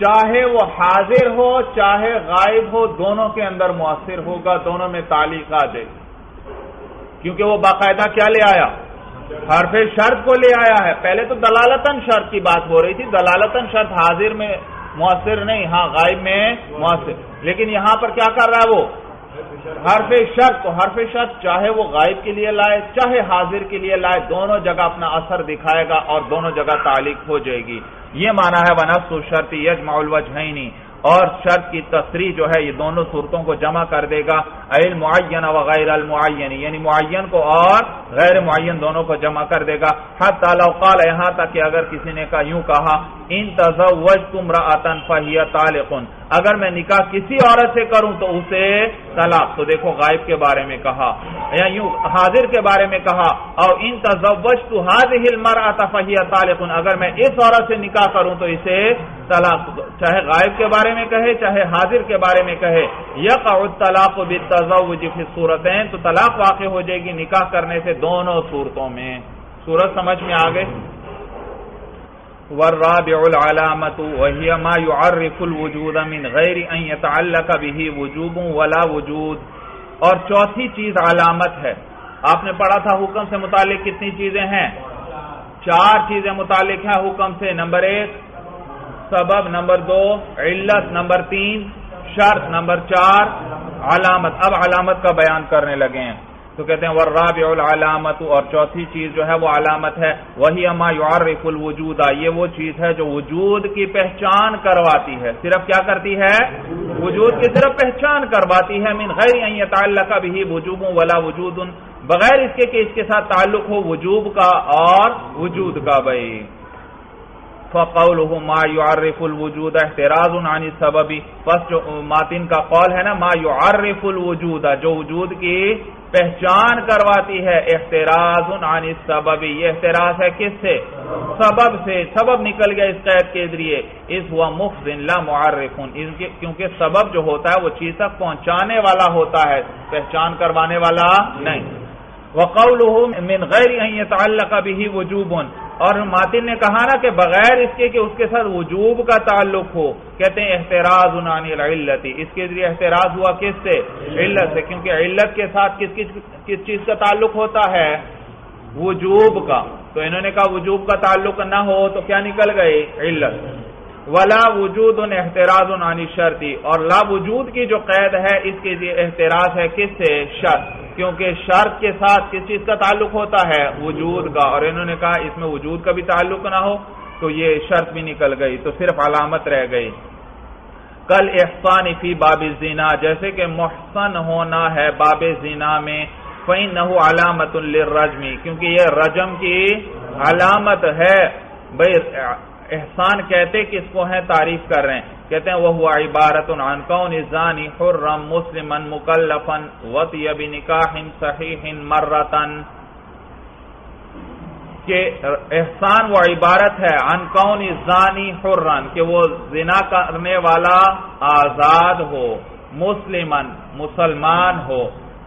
چاہے وہ حاضر ہو، چاہے غائب ہو، دونوں کے اندر مؤثر ہوگا، دونوں میں تعلیق آ جائے کیونکہ وہ باقاعدہ کیا لے آیا؟ حرف شرط کو لے آیا ہے۔ پہلے تو دلالتن شرط کی بات ہو رہی تھی۔ دلالتن شرط حاضر میں مؤثر نہیں ہاں غائب میں مؤثر۔ لیکن یہاں پر کیا کر رہا ہے وہ؟ حرف شرط تو حرف شرط چاہے وہ غائب کے لیے لائے، چاہے حاضر کے لیے لائے، دونوں جگہ اپنا اثر دکھائے گا اور دونوں جگہ تعلیق ہو جائے گی۔ یہ مانا ہے ونس شرط یجمع الوجہینی اور شرط کی تصریح جو ہے یہ دونوں صورتوں کو جمع کر دے گا۔ المعین و غیر المعین یعنی معین کو اور غیر معین دونوں کو جمع کر دے گا۔ حتی تعالیٰ قال، یہاں تک کہ اگر کسی نے کہا یوں کہا ان تزوجتم رأتن فہی طالقن اگر میں نکاح کسی عورت سے کروں تو اسے طلاق۔ تو دیکھو غائب کے بارے میں کہا، یا یوں، حاضر کے بارے میں کہا، اور ان تزوجت هذه المرأة فهي طالق۔ اگر میں اس عورت سے نکاح کروں تو اسے طلاق۔ چاہے غائب کے بارے میں کہے، چاہے حاضر کے بارے میں کہے۔ یقع الطلاق بالتزوج فی الصورتين تو طلاق واقع ہو جائے گی نکاح کرنے سے دونوں صورتوں میں۔ صورت سمجھ میں آ گئے والرابع العلامة، وهي ما يعرف الوجود من غير ان يتعلق به وجوب ولا وجود. اور چوتھی چیز علامت ہے۔ آپ نے پڑھا تھا حکم سے متعلق کتنی چیزیں ہیں؟ چار چیزیں متعلق ہیں حکم سے۔ نمبر ایک، سبب۔ نمبر دو، علت۔ نمبر تین، شرط۔ نمبر چار، علامت۔ اب علامت کا بیان کرنے لگے ہیں۔ تو کہتے ہیں ورابع العلامت اور چوتھی چیز جو ہے وہ علامت ہے وہی اما یعرف الوجود، یہ وہ چیز ہے جو وجود کی پہچان کرواتی ہے۔ صرف کیا کرتی ہے؟ وجود کی صرف پہچان کرواتی ہے، من غیر ان يتعلق به وجوب ولا وجود، بغیر اس کے کہ اس کے ساتھ تعلق ہو وجوب کا اور وجود کا۔ بھائی، فقوله ما يعرف الوجود، احتراز عن السبب۔ پس جو ماتن کا قول ہے نا، ما يعرف الوجود، جو وجود کی پہچان کرواتی ہے، احتراز عن السبب۔ یہ احتراز ہے کس سے؟ سبب سے۔ سبب نکل گیا اس قید کے ذریعے۔ اس ہوا مفت لا معرف۔ کیونکہ سبب جو ہوتا ہے وہ چیز تک پہنچانے والا ہوتا ہے، پہچان کروانے والا نہیں۔ وقوله من غیر ان يتعلق به وجوب۔ اور ماتن نے کہا نا کہ بغیر اس کے کہ اس کے ساتھ وجوب کا تعلق ہو، کہتے ہیں احتراز عنانی العلتی اس کے ذریعے احتراز ہوا کس سے؟ علت سے، کیونکہ علت کے ساتھ کس کس کس چیز کا تعلق ہوتا ہے؟ وجوب کا۔ تو انہوں نے کہا وجوب کا تعلق نہ ہو تو کیا نکل گئے علت۔ ولا وجود ان احتراز عنانی شرطی اور لا وجود کی جو قید ہے، اس کے ذریعے احتراز ہے کس سے؟ شرط۔ کیونکہ شرط کے ساتھ کس چیز کا تعلق ہوتا ہے؟ وجود کا۔ اور انہوں نے کہا اس میں وجود کا بھی تعلق نہ ہو تو یہ شرط بھی نکل گئی، تو صرف علامت رہ گئی۔ کل احسان فی باب زینا جیسے کہ محسن ہونا ہے باب زینا میں فین نہ علامت الرجمی کیونکہ یہ رجم کی علامت ہے۔ بھائی، احسان کہتے کس کو ہیں؟ تعریف کر رہے ہیں۔ کہتے ہیں وہ ہوا عبارت عن کون الزانی حرم مسلما مکلفا وطی بنکاح صحیح مرتن کہ احسان وہ عبارت ہے عن کون الزانی حرن کہ وہ زنا کرنے والا آزاد ہو مسلمن مسلمان ہو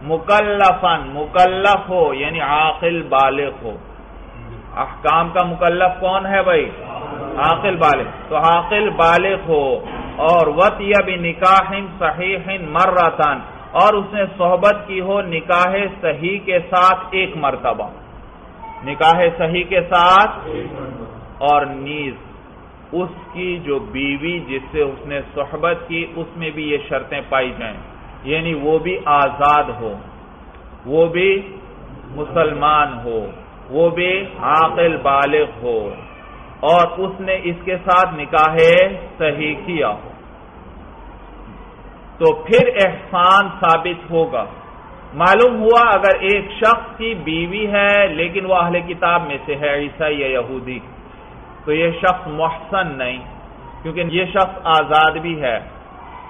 مکلفن مکلف ہو یعنی عاقل بالغ ہو۔ احکام کا مکلف کون ہے بھائی؟ عاقل بالغ، تو عاقل بالغ ہو۔ اور وط یا بھی نکاح صحیح مرتن اور اس نے صحبت کی ہو نکاح صحیح کے ساتھ ایک مرتبہ۔ نکاح صحیح کے ساتھ اور نیز اس کی جو بیوی جس سے اس نے صحبت کی، اس میں بھی یہ شرطیں پائی جائیں۔ یعنی وہ بھی آزاد ہو، وہ بھی مسلمان ہو، وہ بھی عاقل بالغ ہو۔ اور اس نے اس کے ساتھ نکاح صحیح کیا۔ تو پھر احسان ثابت ہوگا۔ معلوم ہوا اگر ایک شخص کی بیوی ہے، لیکن وہ اہل کتاب میں سے ہے، عیسائی یا یہودی، تو یہ شخص محسن نہیں، کیونکہ یہ شخص آزاد بھی ہے،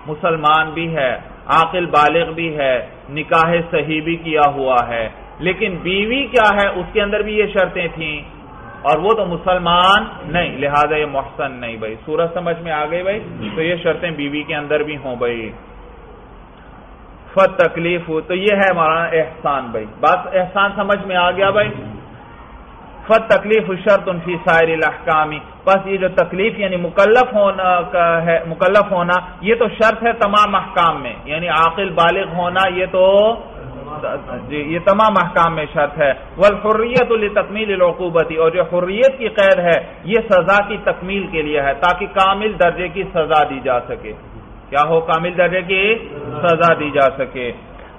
مسلمان بھی ہے، عاقل بالغ بھی ہے، نکاح صحیح بھی کیا ہوا ہے۔ لیکن بیوی کیا ہے؟ اس کے اندر بھی یہ شرطیں تھیں۔ اور وہ تو مسلمان نہیں، لہذا یہ محسن نہیں بھائی۔ سورج سمجھ میں آ گئی بھائی؟ تو یہ شرطیں بیوی کے اندر بھی ہوں بھائی۔ فت تکلیف ہو تو یہ ہے مولانا احسان بھائی۔ بات احسان سمجھ میں آ گیا بھائی۔ فت تکلیف شرط ان فی سائر الاحکامی بس یہ جو تکلیف یعنی مکلف ہونا ہے، مکلف ہونا، یہ تو شرط ہے تمام احکام میں۔ یعنی عاقل، بالغ ہونا، یہ تو جی یہ تمام احکام میں شرط ہے۔ والحریت لتکمیل العقوبتی اور جو حریت کی قید ہے، یہ سزا کی تکمیل کے لیے ہے تاکہ کامل درجے کی سزا دی جا سکے۔ کیا ہو کامل درجے کی؟ سزا دی جا سکے۔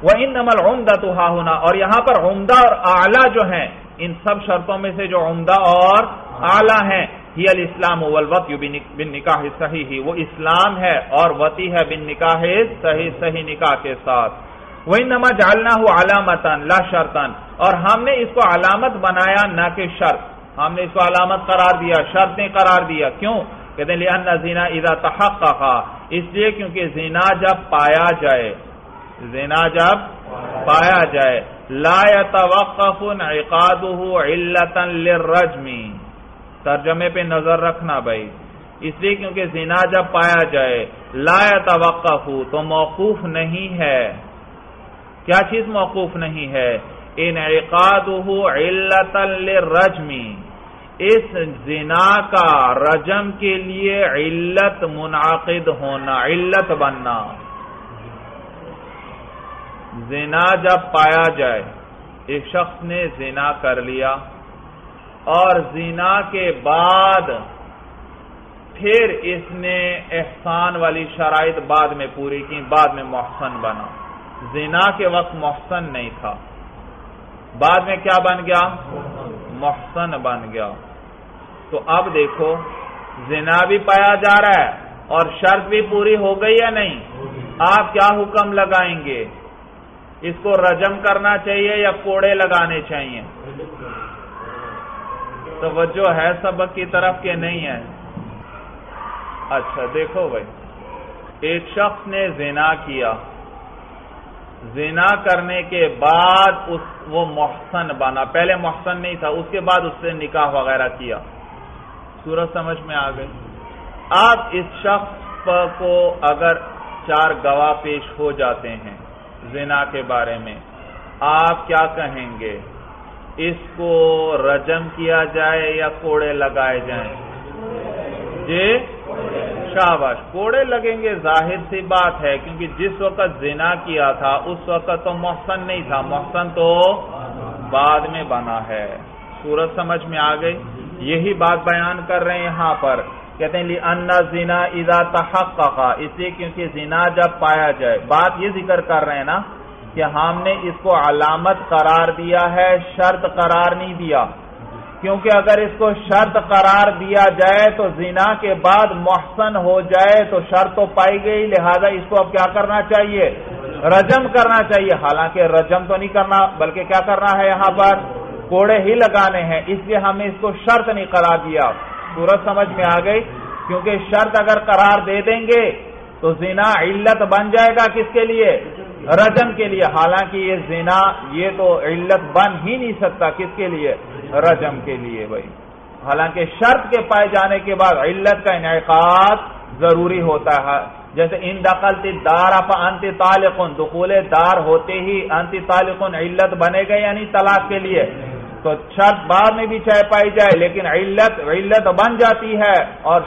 وہ ان نمل عمدہ تو ہونا اور یہاں پر عمدہ اور اعلیٰ جو ہیں، ان سب شرطوں میں سے جو عمدہ اور اعلیٰ ہیں، ہی الاسلام والوط بن نکاح صحیح۔ ہی وہ اسلام ہے اور وتی ہے بن نکاح صحیح صحیح نکاح کے ساتھ۔ وہ نما جالنا ہو علامتن لا شرطن اور ہم نے اس کو علامت بنایا، نہ کہ شرط۔ ہم نے اس کو علامت قرار دیا، شرط نے قرار دیا۔ کیوں؟ کہتے ہیں زینا ادا تحق اس لیے کیونکہ زینا جب پایا جائے، زنا جب پایا جائے، لا يتوقف انعقاده علتا للرجم۔ ترجمے پہ نظر رکھنا بھائی۔ اس لیے کیونکہ زنا جب پایا جائے، لا يتوقف تو موقوف نہیں ہے۔ کیا چیز موقوف نہیں ہے؟ انعقاده علتا للرجم. اس زنا کا رجم کے لیے علت منعقد ہونا، علت بننا۔ زنا جب پایا جائے، ایک شخص نے زنا کر لیا اور زنا کے بعد پھر اس نے احسان والی شرائط بعد میں پوری کی، بعد میں محسن بنا۔ زنا کے وقت محسن نہیں تھا۔ بعد میں کیا بن گیا؟ محسن بن گیا۔ تو اب دیکھو، زنا بھی پایا جا رہا ہے اور شرط بھی پوری ہو گئی یا نہیں؟ آپ کیا حکم لگائیں گے؟ اس کو رجم کرنا چاہیے یا کوڑے لگانے چاہیے؟ توجہ ہے سبق کی طرف کے نہیں ہے؟ اچھا دیکھو بھائی، ایک شخص نے زنا کیا۔ زنا کرنے کے بعد اس وہ محسن بنا۔ پہلے محسن نہیں تھا، اس کے بعد اس سے نکاح وغیرہ کیا۔ سورج سمجھ میں آ گئی۔ آپ اس شخص کو اگر چار گواہ پیش ہو جاتے ہیں زنا کے بارے میں، آپ کیا کہیں گے؟ اس کو رجم کیا جائے یا کوڑے لگائے جائیں؟ جی شاباش۔ کوڑے لگیں گے ظاہر سی بات ہے، کیونکہ جس وقت زنا کیا تھا، اس وقت تو محسن نہیں تھا۔ محسن تو بعد میں بنا ہے۔ سورج سمجھ میں آ گئی۔ یہی بات بیان کر رہے ہیں یہاں پر۔ کہتے ہیں انا زنا ادا تحق اس لیے کیونکہ زنا جب پایا جائے، بات یہ ذکر کر رہے ہیں نا کہ ہم نے اس کو علامت قرار دیا ہے، شرط قرار نہیں دیا۔ کیونکہ اگر اس کو شرط قرار دیا جائے تو زنا کے بعد محسن ہو جائے تو شرط تو پائی گئی، لہذا اس کو اب کیا کرنا چاہیے؟ رجم کرنا چاہیے۔ حالانکہ رجم تو نہیں کرنا، بلکہ کیا کرنا ہے یہاں پر؟ کوڑے ہی لگانے ہیں، اس لیے ہم نے اس کو شرط نہیں قرار دیا۔ صورت سمجھ میں آ گئی، کیونکہ شرط اگر قرار دے دیں گے تو زنا علت بن جائے گا کس کے لیے؟ رجم کے لیے، حالانکہ یہ زنا، یہ تو علت بن ہی نہیں سکتا، کس کے لیے؟ رجم کے لیے بھائی۔ حالانکہ شرط کے پائے جانے کے بعد علت کا انعقاد ضروری ہوتا ہے۔ جیسے ان دخل دار انت تعلقن دخول دار ہوتے ہی انت تعلقن علت بنے گا یعنی طلاق کے لیے۔ تو شرط بعد میں بھی چاہے پائی جائے، لیکن علت علت بن جاتی ہے اور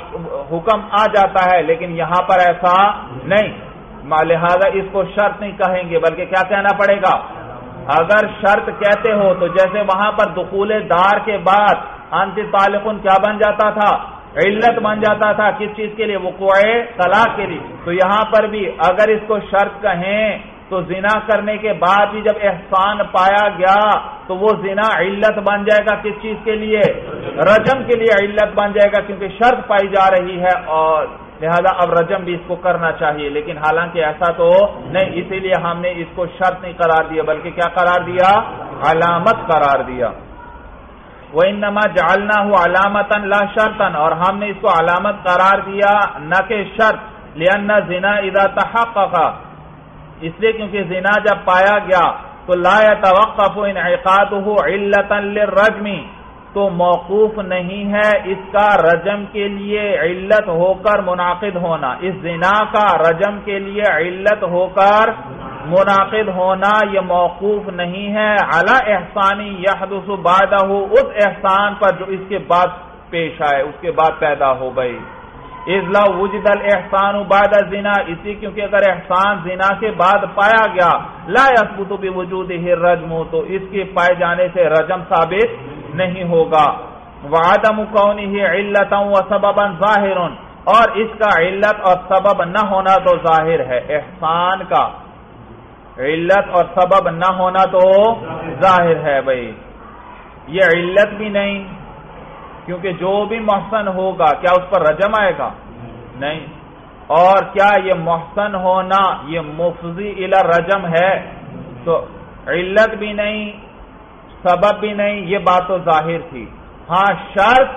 حکم آ جاتا ہے، لیکن یہاں پر ایسا نہیں۔ لہذا اس کو شرط نہیں کہیں گے، بلکہ کیا کہنا پڑے گا؟ اگر شرط کہتے ہو تو جیسے وہاں پر دخول دار کے بعد انت تعلقن کیا بن جاتا تھا؟ علت بن جاتا تھا کس چیز کے لیے؟ وہ طلاق کے لیے۔ تو یہاں پر بھی اگر اس کو شرط کہیں تو زنا کرنے کے بعد بھی جب احسان پایا گیا تو وہ زنا علت بن جائے گا کس چیز کے لیے؟ رجم کے لیے علت بن جائے گا، کیونکہ شرط پائی جا رہی ہے اور لہذا اب رجم بھی اس کو کرنا چاہیے، لیکن حالانکہ ایسا تو نہیں، اسی لیے ہم نے اس کو شرط نہیں قرار دیا، بلکہ کیا قرار دیا؟ علامت قرار دیا۔ وہ ان نما جالنا ہو علامت لا شرطن اور ہم نے اس کو علامت قرار دیا، نہ کہ شرط لیا زنا ادا تحق اس لیے کیونکہ زنا جب پایا گیا، تو لا توقف انعقاد ہو علت رجمی تو موقوف نہیں ہے، اس کا رجم کے لیے علت ہو کر منعقد ہونا۔ اس زنا کا رجم کے لیے علت ہو کر منعقد ہونا یہ موقوف نہیں ہے۔ اعلی احسانی یحدث بعدہ اس احسان پر جو اس کے بعد پیش آئے، اس کے بعد پیدا ہو گئی۔ ازلا وجد الاحسان بعد زنا اسی کیونکہ اگر احسان زنا کے بعد پایا گیا، لا يثبت بوجوده الرجم، تو اس کے پائے جانے سے رجم ثابت نہیں ہوگا۔ وعدم كونه علتا وسببا ظاهر۔ اور اس کا علت اور سبب نہ ہونا تو ظاہر ہے۔ احسان کا۔ علت اور سبب نہ ہونا تو ظاہر ہے بھائی۔ یہ علت بھی نہیں، کیونکہ جو بھی محسن ہوگا، کیا اس پر رجم آئے گا؟ نہیں۔ اور کیا یہ محسن ہونا، یہ مفضی الا رجم ہے؟ تو علت بھی نہیں سبب بھی نہیں، یہ بات تو ظاہر تھی۔ ہاں شرط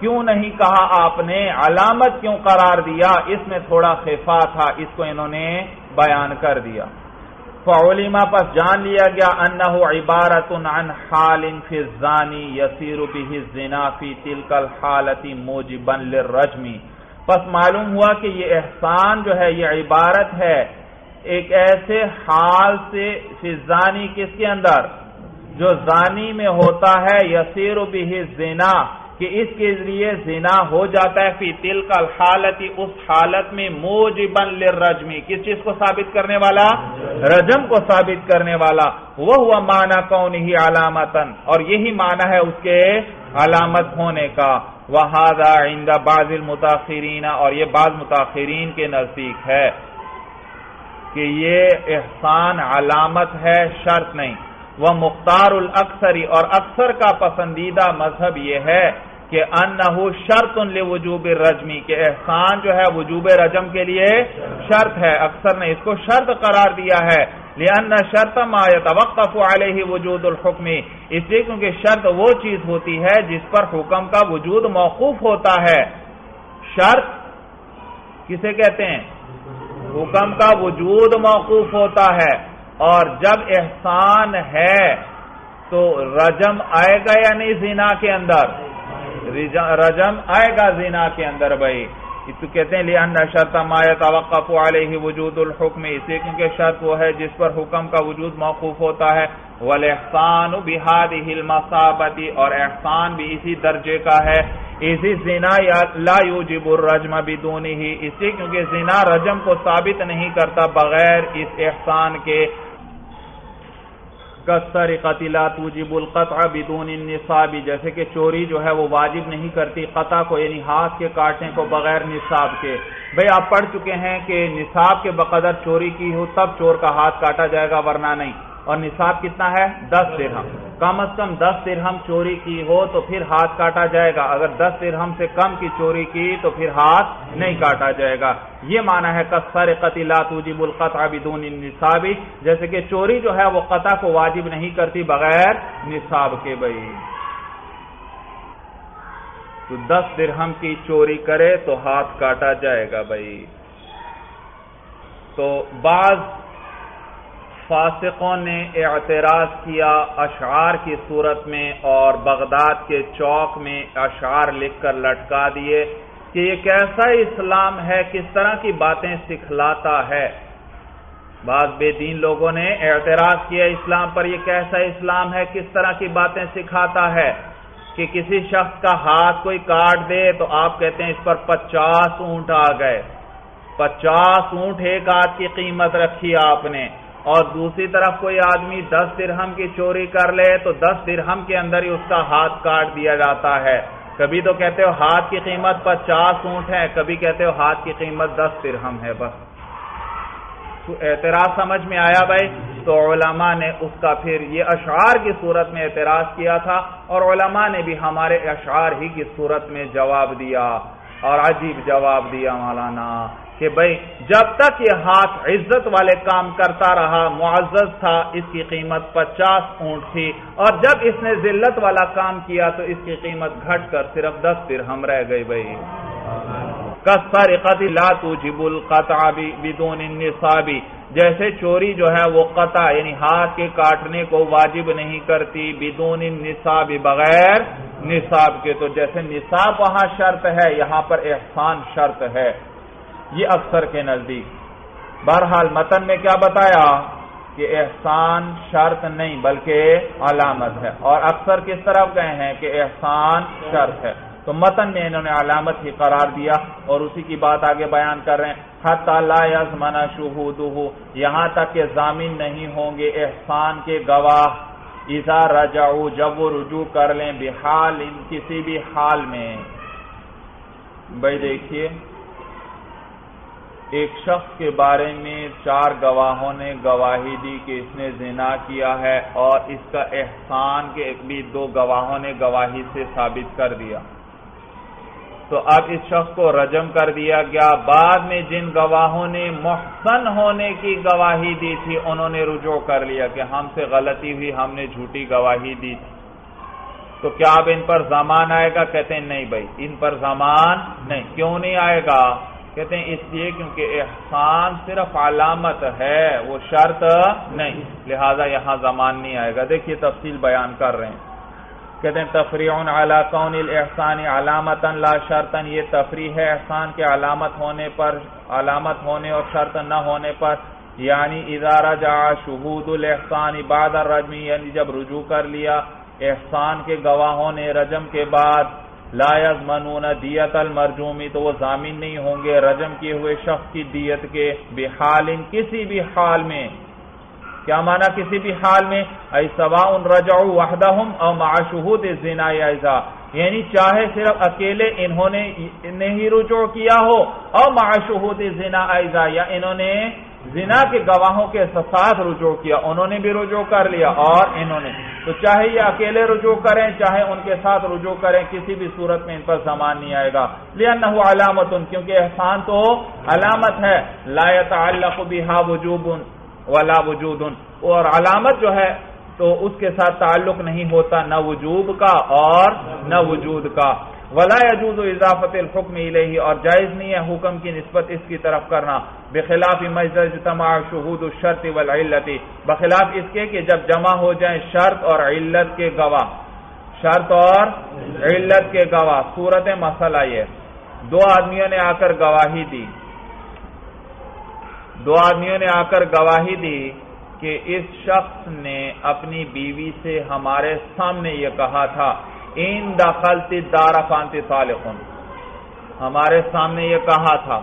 کیوں نہیں کہا آپ نے؟ علامت کیوں قرار دیا؟ اس میں تھوڑا خفا تھا، اس کو انہوں نے بیان کر دیا۔ فعلما پس جان لیا گیا، انہو عبارت عن حال فی الزانی یسیر به الزنا فی تلک الحالت موجبا للرجمی پس معلوم ہوا کہ یہ احسان جو ہے، یہ عبارت ہے، ایک ایسے حال سے فی الزانی کس کے اندر؟ جو زانی میں ہوتا ہے یسیر به الزنا کہ اس کے ذریعے زنا ہو جاتا ہے۔ فی تل کا حالت اس حالت میں موج بن کس چیز کو ثابت کرنے والا؟ رجم کو ثابت کرنے والا۔ وہ ہوا مانا کون ہی علامتن اور یہی مانا ہے اس کے علامت ہونے کا۔ وہ آئندہ بعض المتاثرین اور یہ بعض متاثرین کے نزدیک ہے کہ یہ احسان علامت ہے، شرط نہیں۔ وہ مختار الاکثری اور اکثر کا پسندیدہ مذہب یہ ہے کہ انہو شرط لوجوب رجمی کہ احسان جو ہے وجوب رجم کے لیے شرط ہے، اکثر نے اس کو شرط قرار دیا ہے۔ لأن شرط ما يتوقف علیہ وجود الحکمی اس لیے کیونکہ شرط وہ چیز ہوتی ہے جس پر حکم کا وجود موقوف ہوتا ہے۔ شرط کسے کہتے ہیں؟ حکم کا وجود موقوف ہوتا ہے۔ اور جب احسان ہے تو رجم آئے گا یا نہیں زنا کے اندر؟ رجم آئے گا زنا کے اندر بھائی۔ تو کہتے ہیں لیا شرط مایا توقف علیہ وجود الحکم اسے کیونکہ شرط وہ ہے جس پر حکم کا وجود موقوف ہوتا ہے۔ والاحسان بهذه المصابتی اور احسان بھی اسی درجے کا ہے۔ اسی زنا لا یوجب الرجم بدونه۔ اسی کیونکہ زنا رجم کو ثابت نہیں کرتا بغیر اس احسان کے۔ کسر قتلا توجب القطع بدون النصاب، جیسے کہ چوری جو ہے وہ واجب نہیں کرتی، قطع کو یعنی ہاتھ کے کاٹنے کو بغیر نصاب کے۔ بھئی آپ پڑھ چکے ہیں کہ نصاب کے بقدر چوری کی ہو، تب چور کا ہاتھ کاٹا جائے گا، ورنہ نہیں۔ اور نصاب کتنا ہے؟ دس درہم۔ کم از کم دس درہم چوری کی ہو تو پھر ہاتھ کاٹا جائے گا۔ اگر دس درہم سے کم کی چوری کی تو پھر ہاتھ نہیں کاٹا جائے گا۔ یہ معنی ہے کسر قتلا توجب القطع بدون نصابی جیسے کہ چوری جو ہے وہ قطع کو واجب نہیں کرتی بغیر نصاب کے بھائی۔ تو دس درہم کی چوری کرے تو ہاتھ کاٹا جائے گا بھائی۔ تو بعض فاسقوں نے اعتراض کیا اشعار کی صورت میں اور بغداد کے چوک میں اشعار لکھ کر لٹکا دیے کہ یہ کیسا اسلام ہے، کس طرح کی باتیں سکھلاتا ہے۔ بعض بے دین لوگوں نے اعتراض کیا اسلام پر یہ کیسا اسلام ہے، کس طرح کی باتیں سکھاتا ہے۔ کہ کسی شخص کا ہاتھ کوئی کاٹ دے تو آپ کہتے ہیں اس پر پچاس اونٹ آ گئے۔ پچاس اونٹ ایک ہاتھ کی قیمت رکھی آپ نے۔ اور دوسری طرف کوئی آدمی دس درہم کی چوری کر لے تو دس درہم کے اندر ہی اس کا ہاتھ کاٹ دیا جاتا ہے۔ کبھی تو کہتے ہو ہاتھ کی قیمت پچاس اونٹ ہے کبھی کہتے ہو ہاتھ کی قیمت دس درہم ہے بس۔ تو اعتراض سمجھ میں آیا بھائی؟ تو علماء نے اس کا پھر یہ اشعار کی صورت میں اعتراض کیا تھا اور علماء نے بھی ہمارے اشعار ہی کی صورت میں جواب دیا اور عجیب جواب دیا مولانا۔ کہ بھائی جب تک یہ ہاتھ عزت والے کام کرتا رہا، معزز تھا، اس کی قیمت پچاس اونٹ تھی۔ اور جب اس نے ذلت والا کام کیا تو اس کی قیمت گھٹ کر صرف دس پھر ہم رہ گئی بھائی کسر قطع توجب القطع بدون النصابی جیسے چوری جو ہے وہ قطع یعنی ہاتھ کے کاٹنے کو واجب نہیں کرتی، بدون النصاب بغیر نصاب کے۔ تو جیسے نصاب وہاں شرط ہے، یہاں پر احسان شرط ہے۔ یہ اکثر کے نزدیک۔ بہرحال متن میں کیا بتایا کہ احسان شرط نہیں بلکہ علامت ہے۔ اور اکثر کس طرف گئے ہیں کہ احسان شرط ہے۔ تو متن میں انہوں نے علامت ہی قرار دیا اور اسی کی بات آگے بیان کر رہے ہیں۔ لا یزمنا شہودہ یہاں تک کہ ضامن نہیں ہوں گے، احسان کے گواہ۔ اذا رجعو، جب وہ رجوع کر لیں، بحال، ان کسی بھی حال میں۔ بھائی دیکھیے۔ ایک شخص کے بارے میں چار گواہوں نے گواہی دی کہ اس نے زنا کیا ہے اور اس کا احسان کے ایک بھی دو گواہوں نے گواہی سے ثابت کر دیا۔ تو اب اس شخص کو رجم کر دیا گیا۔ بعد میں جن گواہوں نے محسن ہونے کی گواہی دی تھی، انہوں نے رجوع کر لیا کہ ہم سے غلطی ہوئی، ہم نے جھوٹی گواہی دی تھی۔ تو کیا اب ان پر زمان آئے گا؟ کہتے ہیں نہیں بھائی، ان پر زمان نہیں۔ کیوں نہیں آئے گا؟ کہتے ہیں اس لیے کیونکہ احسان صرف علامت ہے، وہ شرط نہیں۔ لہذا یہاں زمان نہیں آئے گا۔ دیکھیے تفصیل بیان کر رہے ہیں۔ کہتے ہیں تفریح علی کون الاحسان علامت لا شرطن یہ تفریح ہے احسان کے علامت ہونے پر، علامت ہونے اور شرط نہ ہونے پر۔ یعنی ادارہ جا شہود الاحسان بعد الرجم یعنی جب رجوع کر لیا، احسان کے گواہوں نے رجم کے بعد لا یزمنون دیت المرجومی، تو وہ ضامین نہیں ہوں گے رجم کیے ہوئے شخص کی دیت کے بحال کسی بھی حال میں۔ کیا مانا کسی بھی حال میں؟ ای سوا ان رجعو وحدہم او مع شہود الزنا ایزا۔ یعنی چاہے صرف اکیلے انہوں نے ہی رجوع کیا ہو، او مع شہود الزنا ایزا، یا انہوں نے زنا کے گواہوں کے ساتھ رجوع کیا، انہوں نے بھی رجوع کر لیا اور انہوں نے، تو چاہے یہ اکیلے رجوع کریں، چاہے ان کے ساتھ رجوع کریں، کسی بھی صورت میں ان پر زمان نہیں آئے گا۔ لِأَنَّهُ عَلَامَتٌ، کیونکہ احسان تو علامت ہے۔ لَا يَتَعَلَّقُ بِهَا وُجُوبٌ ولا وجود۔ اور علامت جو ہے، تو اس کے ساتھ تعلق نہیں ہوتا، نہ وجوب کا اور نہ وجود کا۔ ولا يجوز اضافت الحکم الیہ، اور جائز نہیں ہے حکم کی نسبت اس کی طرف کرنا، بخلاف مجلس شہود الشرط والعلت، بخلاف اس کے کہ جب جمع ہو جائیں شرط اور علت کے گواہ۔ شرط اور علت کے گواہ۔ صورت مسئلہ یہ۔ دو آدمیوں نے آ کر گواہی دی۔ دو آدمیوں نے آ کر گواہی دی کہ اس شخص نے اپنی بیوی سے ہمارے سامنے یہ کہا تھا۔ ان دخلتی دار فانتی صالحن ہمارے سامنے یہ کہا تھا۔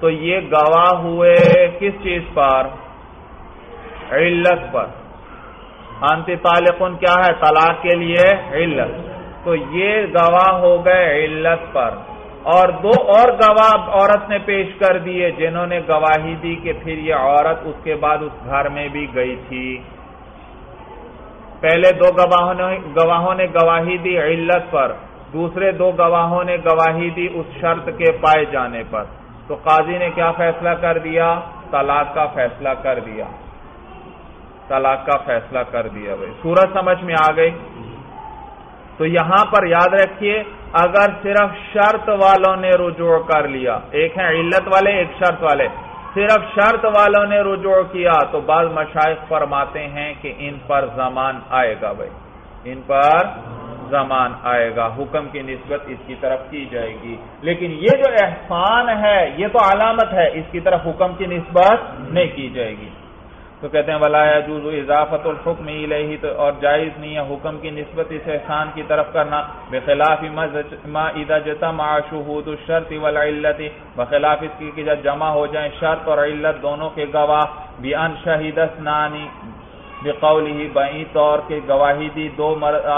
تو یہ گواہ ہوئے کس چیز پر؟ علت پر۔ انتی طالقن کیا ہے؟ طلاق کے لیے علت۔ تو یہ گواہ ہو گئے علت پر۔ اور دو اور گواہ عورت نے پیش کر دیے، جنہوں نے گواہی دی کہ پھر یہ عورت اس کے بعد اس گھر میں بھی گئی تھی۔ پہلے دو گواہوں نے گواہوں نے گواہی دی علت پر، دوسرے دو گواہوں نے گواہی دی اس شرط کے پائے جانے پر۔ تو قاضی نے کیا فیصلہ کر دیا؟ طلاق کا فیصلہ کر دیا۔ طلاق کا فیصلہ کر دیا بھائی۔ سورج سمجھ میں آ گئی۔ تو یہاں پر یاد رکھیے، اگر صرف شرط والوں نے رجوع کر لیا، ایک ہیں علت والے، ایک شرط والے۔ صرف شرط والوں نے رجوع کیا تو بعض مشائق فرماتے ہیں کہ ان پر زمان آئے گا بھائی۔ ان پر زمان آئے گا۔ حکم کی نسبت اس کی طرف کی جائے گی۔ لیکن یہ جو احسان ہے، یہ تو علامت ہے، اس کی طرف حکم کی نسبت نہیں کی جائے گی۔ تو کہتے ہیں، ولا يجوز اضافت الحکم الیہ تو اور جائز نہیں ہے حکم کی نسبت اس احسان کی طرف کرنا۔ بخلاف ما اذا جتمع شهود الشرط والعلت بخلاف اس کی کہ جب جمع ہو جائیں شرط اور علت دونوں کے گواہ۔ بیان شہید اسنانی بقوله بئی طور کے گواہی دی۔ دو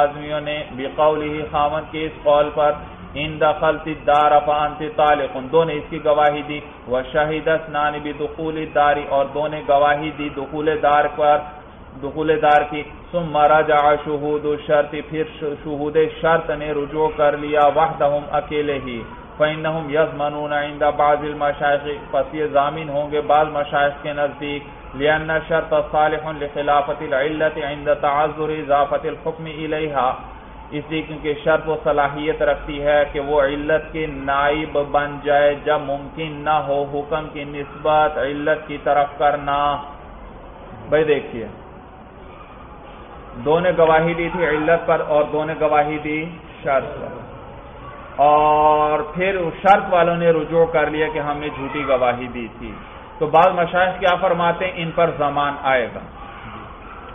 آدمیوں نے بقوله خاون کے اس قول پر ان دخلت الدار فانت طالق. دو نے اس کی گواہی دی. و شہید اسنان بدخول الدار اور دو نے گواہی دی دخول دار پر، دخول دار کی. ثم رجع شہود الشرط، پھر شہود شرط نے رجوع کر لیا وحدہم اکیلے ہی. فإنہم یزمنون عند بعض المشایخ. پس یہ ضامن ہوں گے بعض مشایخ کے نزدیک. لأن شرط صالح لخلافت العلت عند تعذر اضافت الحکم الیہا. اس لیے کیونکہ شرط و صلاحیت رکھتی ہے کہ وہ علت کے نائب بن جائے، جب ممکن نہ ہو، حکم کی نسبت علت کی طرف کرنا۔ بھائی دیکھیے، دو نے گواہی دی تھی علت پر اور دو نے گواہی دی شرط پر۔ اور پھر شرط والوں نے رجوع کر لیا کہ ہم نے جھوٹی گواہی دی تھی۔ تو بعض مشاہد کیا فرماتے ہیں؟ ان پر زمان آئے گا۔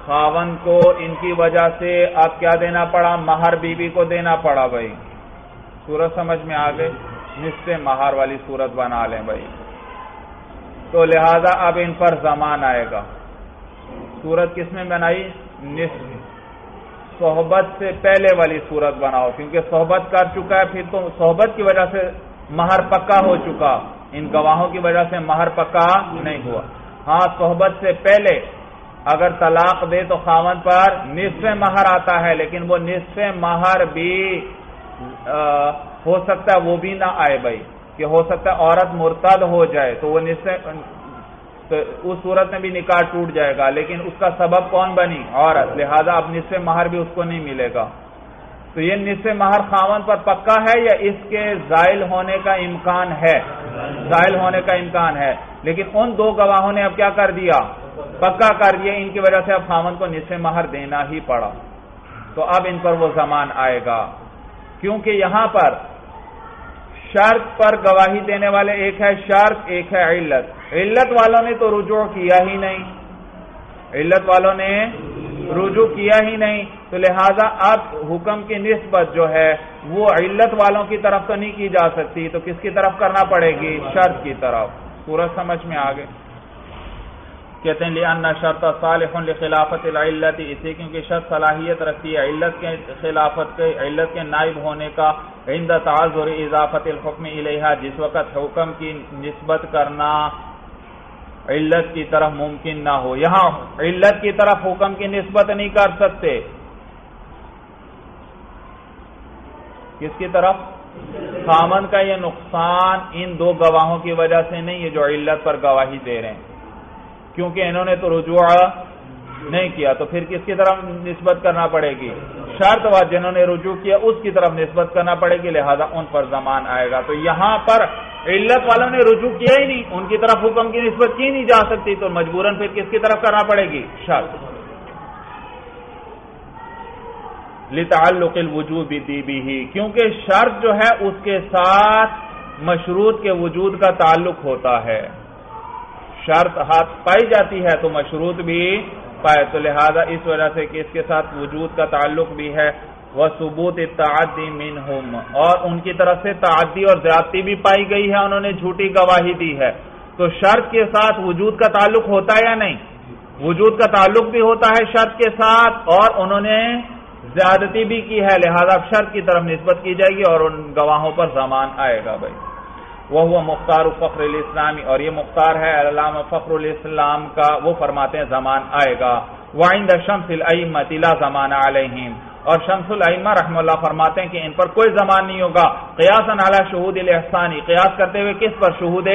خاون کو ان کی وجہ سے اب کیا دینا پڑا؟ مہر بی بی کو دینا پڑا بھائی۔ سورت سمجھ میں آ گئے نصف مہار والی صورت بنا لیں بھائی۔ تو لہذا اب ان پر زمان آئے گا۔ سورت کس میں بنائی؟ نصف صحبت سے پہلے والی صورت بناؤ۔ کیونکہ صحبت کر چکا ہے، پھر تو صحبت کی وجہ سے مہر پکا ہو چکا۔ ان گواہوں کی وجہ سے مہر پکا نہیں ہوا۔ ہاں صحبت سے پہلے اگر طلاق دے تو خامن پر نصف مہر آتا ہے، لیکن وہ نصف مہر بھی ہو سکتا ہے وہ بھی نہ آئے بھائی، کہ ہو سکتا ہے عورت مرتد ہو جائے تو وہ نصف، تو اس صورت میں بھی نکاح ٹوٹ جائے گا، لیکن اس کا سبب کون بنی؟ عورت، لہذا اب نصف مہر بھی اس کو نہیں ملے گا۔ تو یہ نصف مہر خاون پر پکا ہے یا اس کے زائل ہونے کا امکان ہے؟ زائل ہونے کا امکان ہے۔ لیکن ان دو گواہوں نے اب کیا کر دیا؟ پکا کر دیا ان کی وجہ سے اب خاون کو نصف مہر دینا ہی پڑا۔ تو اب ان پر وہ زمان آئے گا۔ کیونکہ یہاں پر شرط پر گواہی دینے والے ایک ہے شرط، ایک ہے علت۔ علت والوں نے تو رجوع کیا ہی نہیں۔ علت والوں نے رجوع کیا ہی نہیں۔ تو لہذا اب حکم کی نسبت جو ہے، وہ علت والوں کی طرف تو نہیں کی جا سکتی۔ تو کس کی طرف کرنا پڑے گی؟ شرط کی طرف۔ سورج سمجھ میں آگے کہتے ہیں لیے شرط صالح لخلافت العلت اسی کیونکہ شرط صلاحیت رکھتی ہے علت کے خلافت کے، علت کے نائب ہونے کا، عند تعذر اضافت الحکم الیہا، جس وقت حکم کی نسبت کرنا علت کی طرف ممکن نہ ہو۔ یہاں علت کی طرف حکم کی نسبت نہیں کر سکتے۔ کس کی طرف؟ خامن کا یہ نقصان ان دو گواہوں کی وجہ سے نہیں ہے جو علت پر گواہی دے رہے ہیں۔ کیونکہ انہوں نے تو رجوع نہیں کیا، تو پھر کس کی طرف نسبت کرنا پڑے گی؟ شرط واد جنہوں نے رجوع کیا، اس کی طرف نسبت کرنا پڑے گی، لہذا ان پر زمان آئے گا۔ تو یہاں پر علت والوں نے رجوع کیا ہی نہیں، ان کی طرف حکم کی نسبت کی نہیں جا سکتی، تو مجبوراً پھر کس کی طرف کرنا پڑے گی؟ شرط۔ لتعلق الوجود بھی دی ہی کیونکہ شرط جو ہے، اس کے ساتھ مشروط کے وجود کا تعلق ہوتا ہے۔ شرط ہاتھ پائی جاتی ہے تو مشروط بھی پائے تو لہذا اس وجہ سے کہ اس کے ساتھ وجود کا تعلق بھی ہے وہ ثبوت تعدی منہم۔ اور ان کی طرف سے تعدی اور زیادتی بھی پائی گئی ہے، انہوں نے جھوٹی گواہی دی ہے۔ تو شرط کے ساتھ وجود کا تعلق ہوتا ہے یا نہیں؟ وجود کا تعلق بھی ہوتا ہے شرط کے ساتھ اور انہوں نے زیادتی بھی کی ہے۔ لہذا شرط کی طرف نسبت کی جائے گی اور ان گواہوں پر زمان آئے گا بھائی۔ وہ ہوا مختار فخر الاسلامی، اور یہ مختار ہے علامہ فخر الاسلام کا، وہ فرماتے ہیں زمان آئے گا۔ وائند شمس العمت لا زمان علیہم۔ اور شمس العمہ رحم اللہ فرماتے ہیں کہ ان پر کوئی زمان نہیں ہوگا۔ قیاس علی شہود الاحسانی قیاس کرتے ہوئے کس پر؟ شہود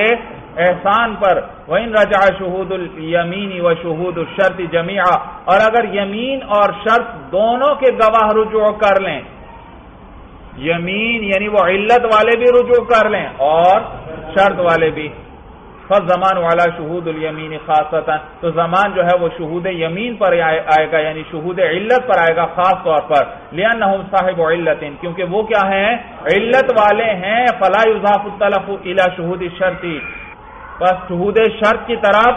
احسان پر۔ وَإِن رَجَعَ شہود الیمین و شہود الشرط جمیعہ اور اگر یمین اور شرط دونوں کے گواہ رجوع کر لیں یمین یعنی وہ علت والے بھی رجوع کر لیں اور شرط والے بھی۔ فض زمان والا شہود الیمین خاصتا۔ تو زمان جو ہے وہ شہود یمین پر آئے گا یعنی شہود علت پر آئے گا خاص طور پر۔ لِأَنَّهُمْ صاحب علت کیونکہ وہ کیا ہیں؟ علت والے ہیں۔ فلا يضاف الطلف الى شہود شرطی بس شہود شرط کی طرف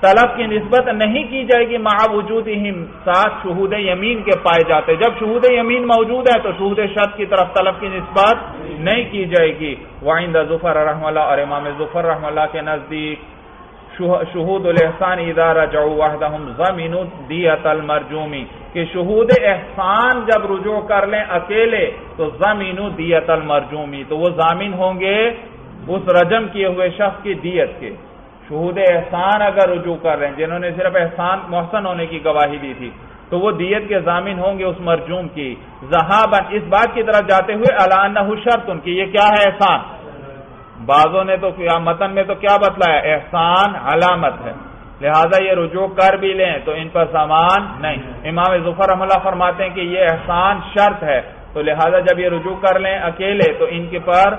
طلب کی نسبت نہیں کی جائے گی، مع وجود ساتھ شہود یمین کے پائے جاتے۔ جب شہود یمین موجود ہے تو شہود شرط کی طرف طلب کی نسبت نہیں کی جائے گی۔ وائند ظفر رحم اللہ اور امام ظفر رحم اللہ کے نزدیک شہود الحسان ادارہ زمین دیت المرجومی۔ کہ شہود احسان جب رجوع کر لیں اکیلے تو زمین دیت المرجومی۔ تو وہ ضامین ہوں گے اس رجم کیے ہوئے شخص کی دیت کے۔ شہود احسان اگر رجوع کر رہے ہیں، جنہوں نے صرف احسان محسن ہونے کی گواہی دی تھی، تو وہ دیت کے ضامن ہوں گے اس مرجوم کی۔ زہابن اس بات کی طرف جاتے ہوئے علانہ شرط ان کی، یہ کیا ہے احسان؟ بعضوں نے تو متن میں تو کیا بتلایا؟ احسان علامت ہے۔ لہذا یہ رجوع کر بھی لیں تو ان پر سامان نہیں۔ امام ظفر رحم اللہ فرماتے ہیں کہ یہ احسان شرط ہے۔ تو لہذا جب یہ رجوع کر لیں اکیلے، تو ان کے پر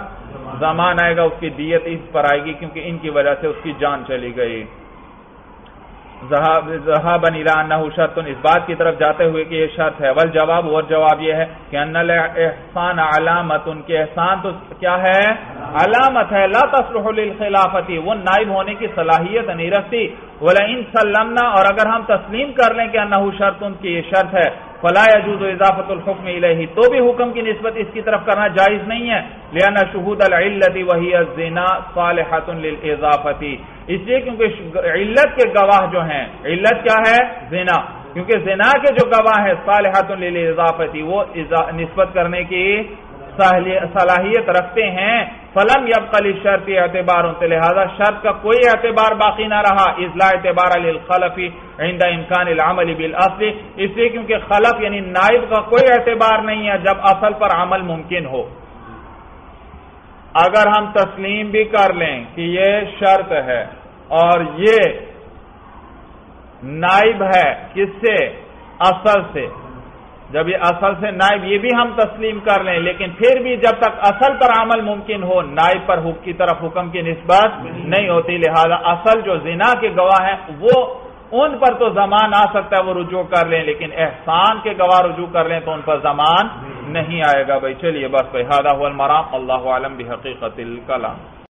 زمان آئے گا، اس کی دیت اس پر آئے گی کیونکہ ان کی وجہ سے اس کی جان چلی گئی۔ شرط اس بات کی طرف جاتے ہوئے کہ یہ شرط ہے۔ ول جواب اور جواب یہ ہے کہ ان احسان علامت، ان کے احسان تو کیا ہے؟ علامت ہے۔ لا تصلح للخلافتی، وہ نائب ہونے کی صلاحیت نہیں رکھتی۔ بولا ان سلمنا، اور اگر ہم تسلیم کر لیں کہ انہو شرط، ان کی یہ شرط ہے۔ فلا یجوز اضافت الحکم الہی تو بھی حکم کی نسبت اس کی طرف کرنا جائز نہیں ہے. لہنا شہود العلت وہی الزنا صالحۃ للاضافتی اس لیے کیونکہ علت کے گواہ جو ہیں، علت کیا ہے؟ زنا. کیونکہ زنا کے جو گواہ ہیں صالحۃ للاضافتی وہ نسبت کرنے کی صلاحیت رکھتے ہیں، فلم یب قلی شرط اعتبار لہذا شرط کا کوئی اعتبار باقی نہ رہا اضلاع اعتبار خلفی عند امکان العمل بالاصل اس لیے کیونکہ خلف یعنی نائب کا کوئی اعتبار نہیں ہے جب اصل پر عمل ممکن ہو۔ اگر ہم تسلیم بھی کر لیں کہ یہ شرط ہے اور یہ نائب ہے، کس سے؟ اصل سے۔ جب یہ اصل سے نائب یہ بھی ہم تسلیم کر لیں، لیکن پھر بھی جب تک اصل پر عمل ممکن ہو، نائب پر کی طرف حکم کی نسبت نہیں ہوتی، لہذا اصل جو زنا کے گواہ ہیں، وہ ان پر تو زمان آ سکتا ہے، وہ رجوع کر لیں، لیکن احسان کے گواہ رجوع کر لیں تو ان پر زمان نہیں آئے گا۔ بھائی چلیے، بس بھائی ہادہ المرام اللہ عالم بھی حقیقت الکلام۔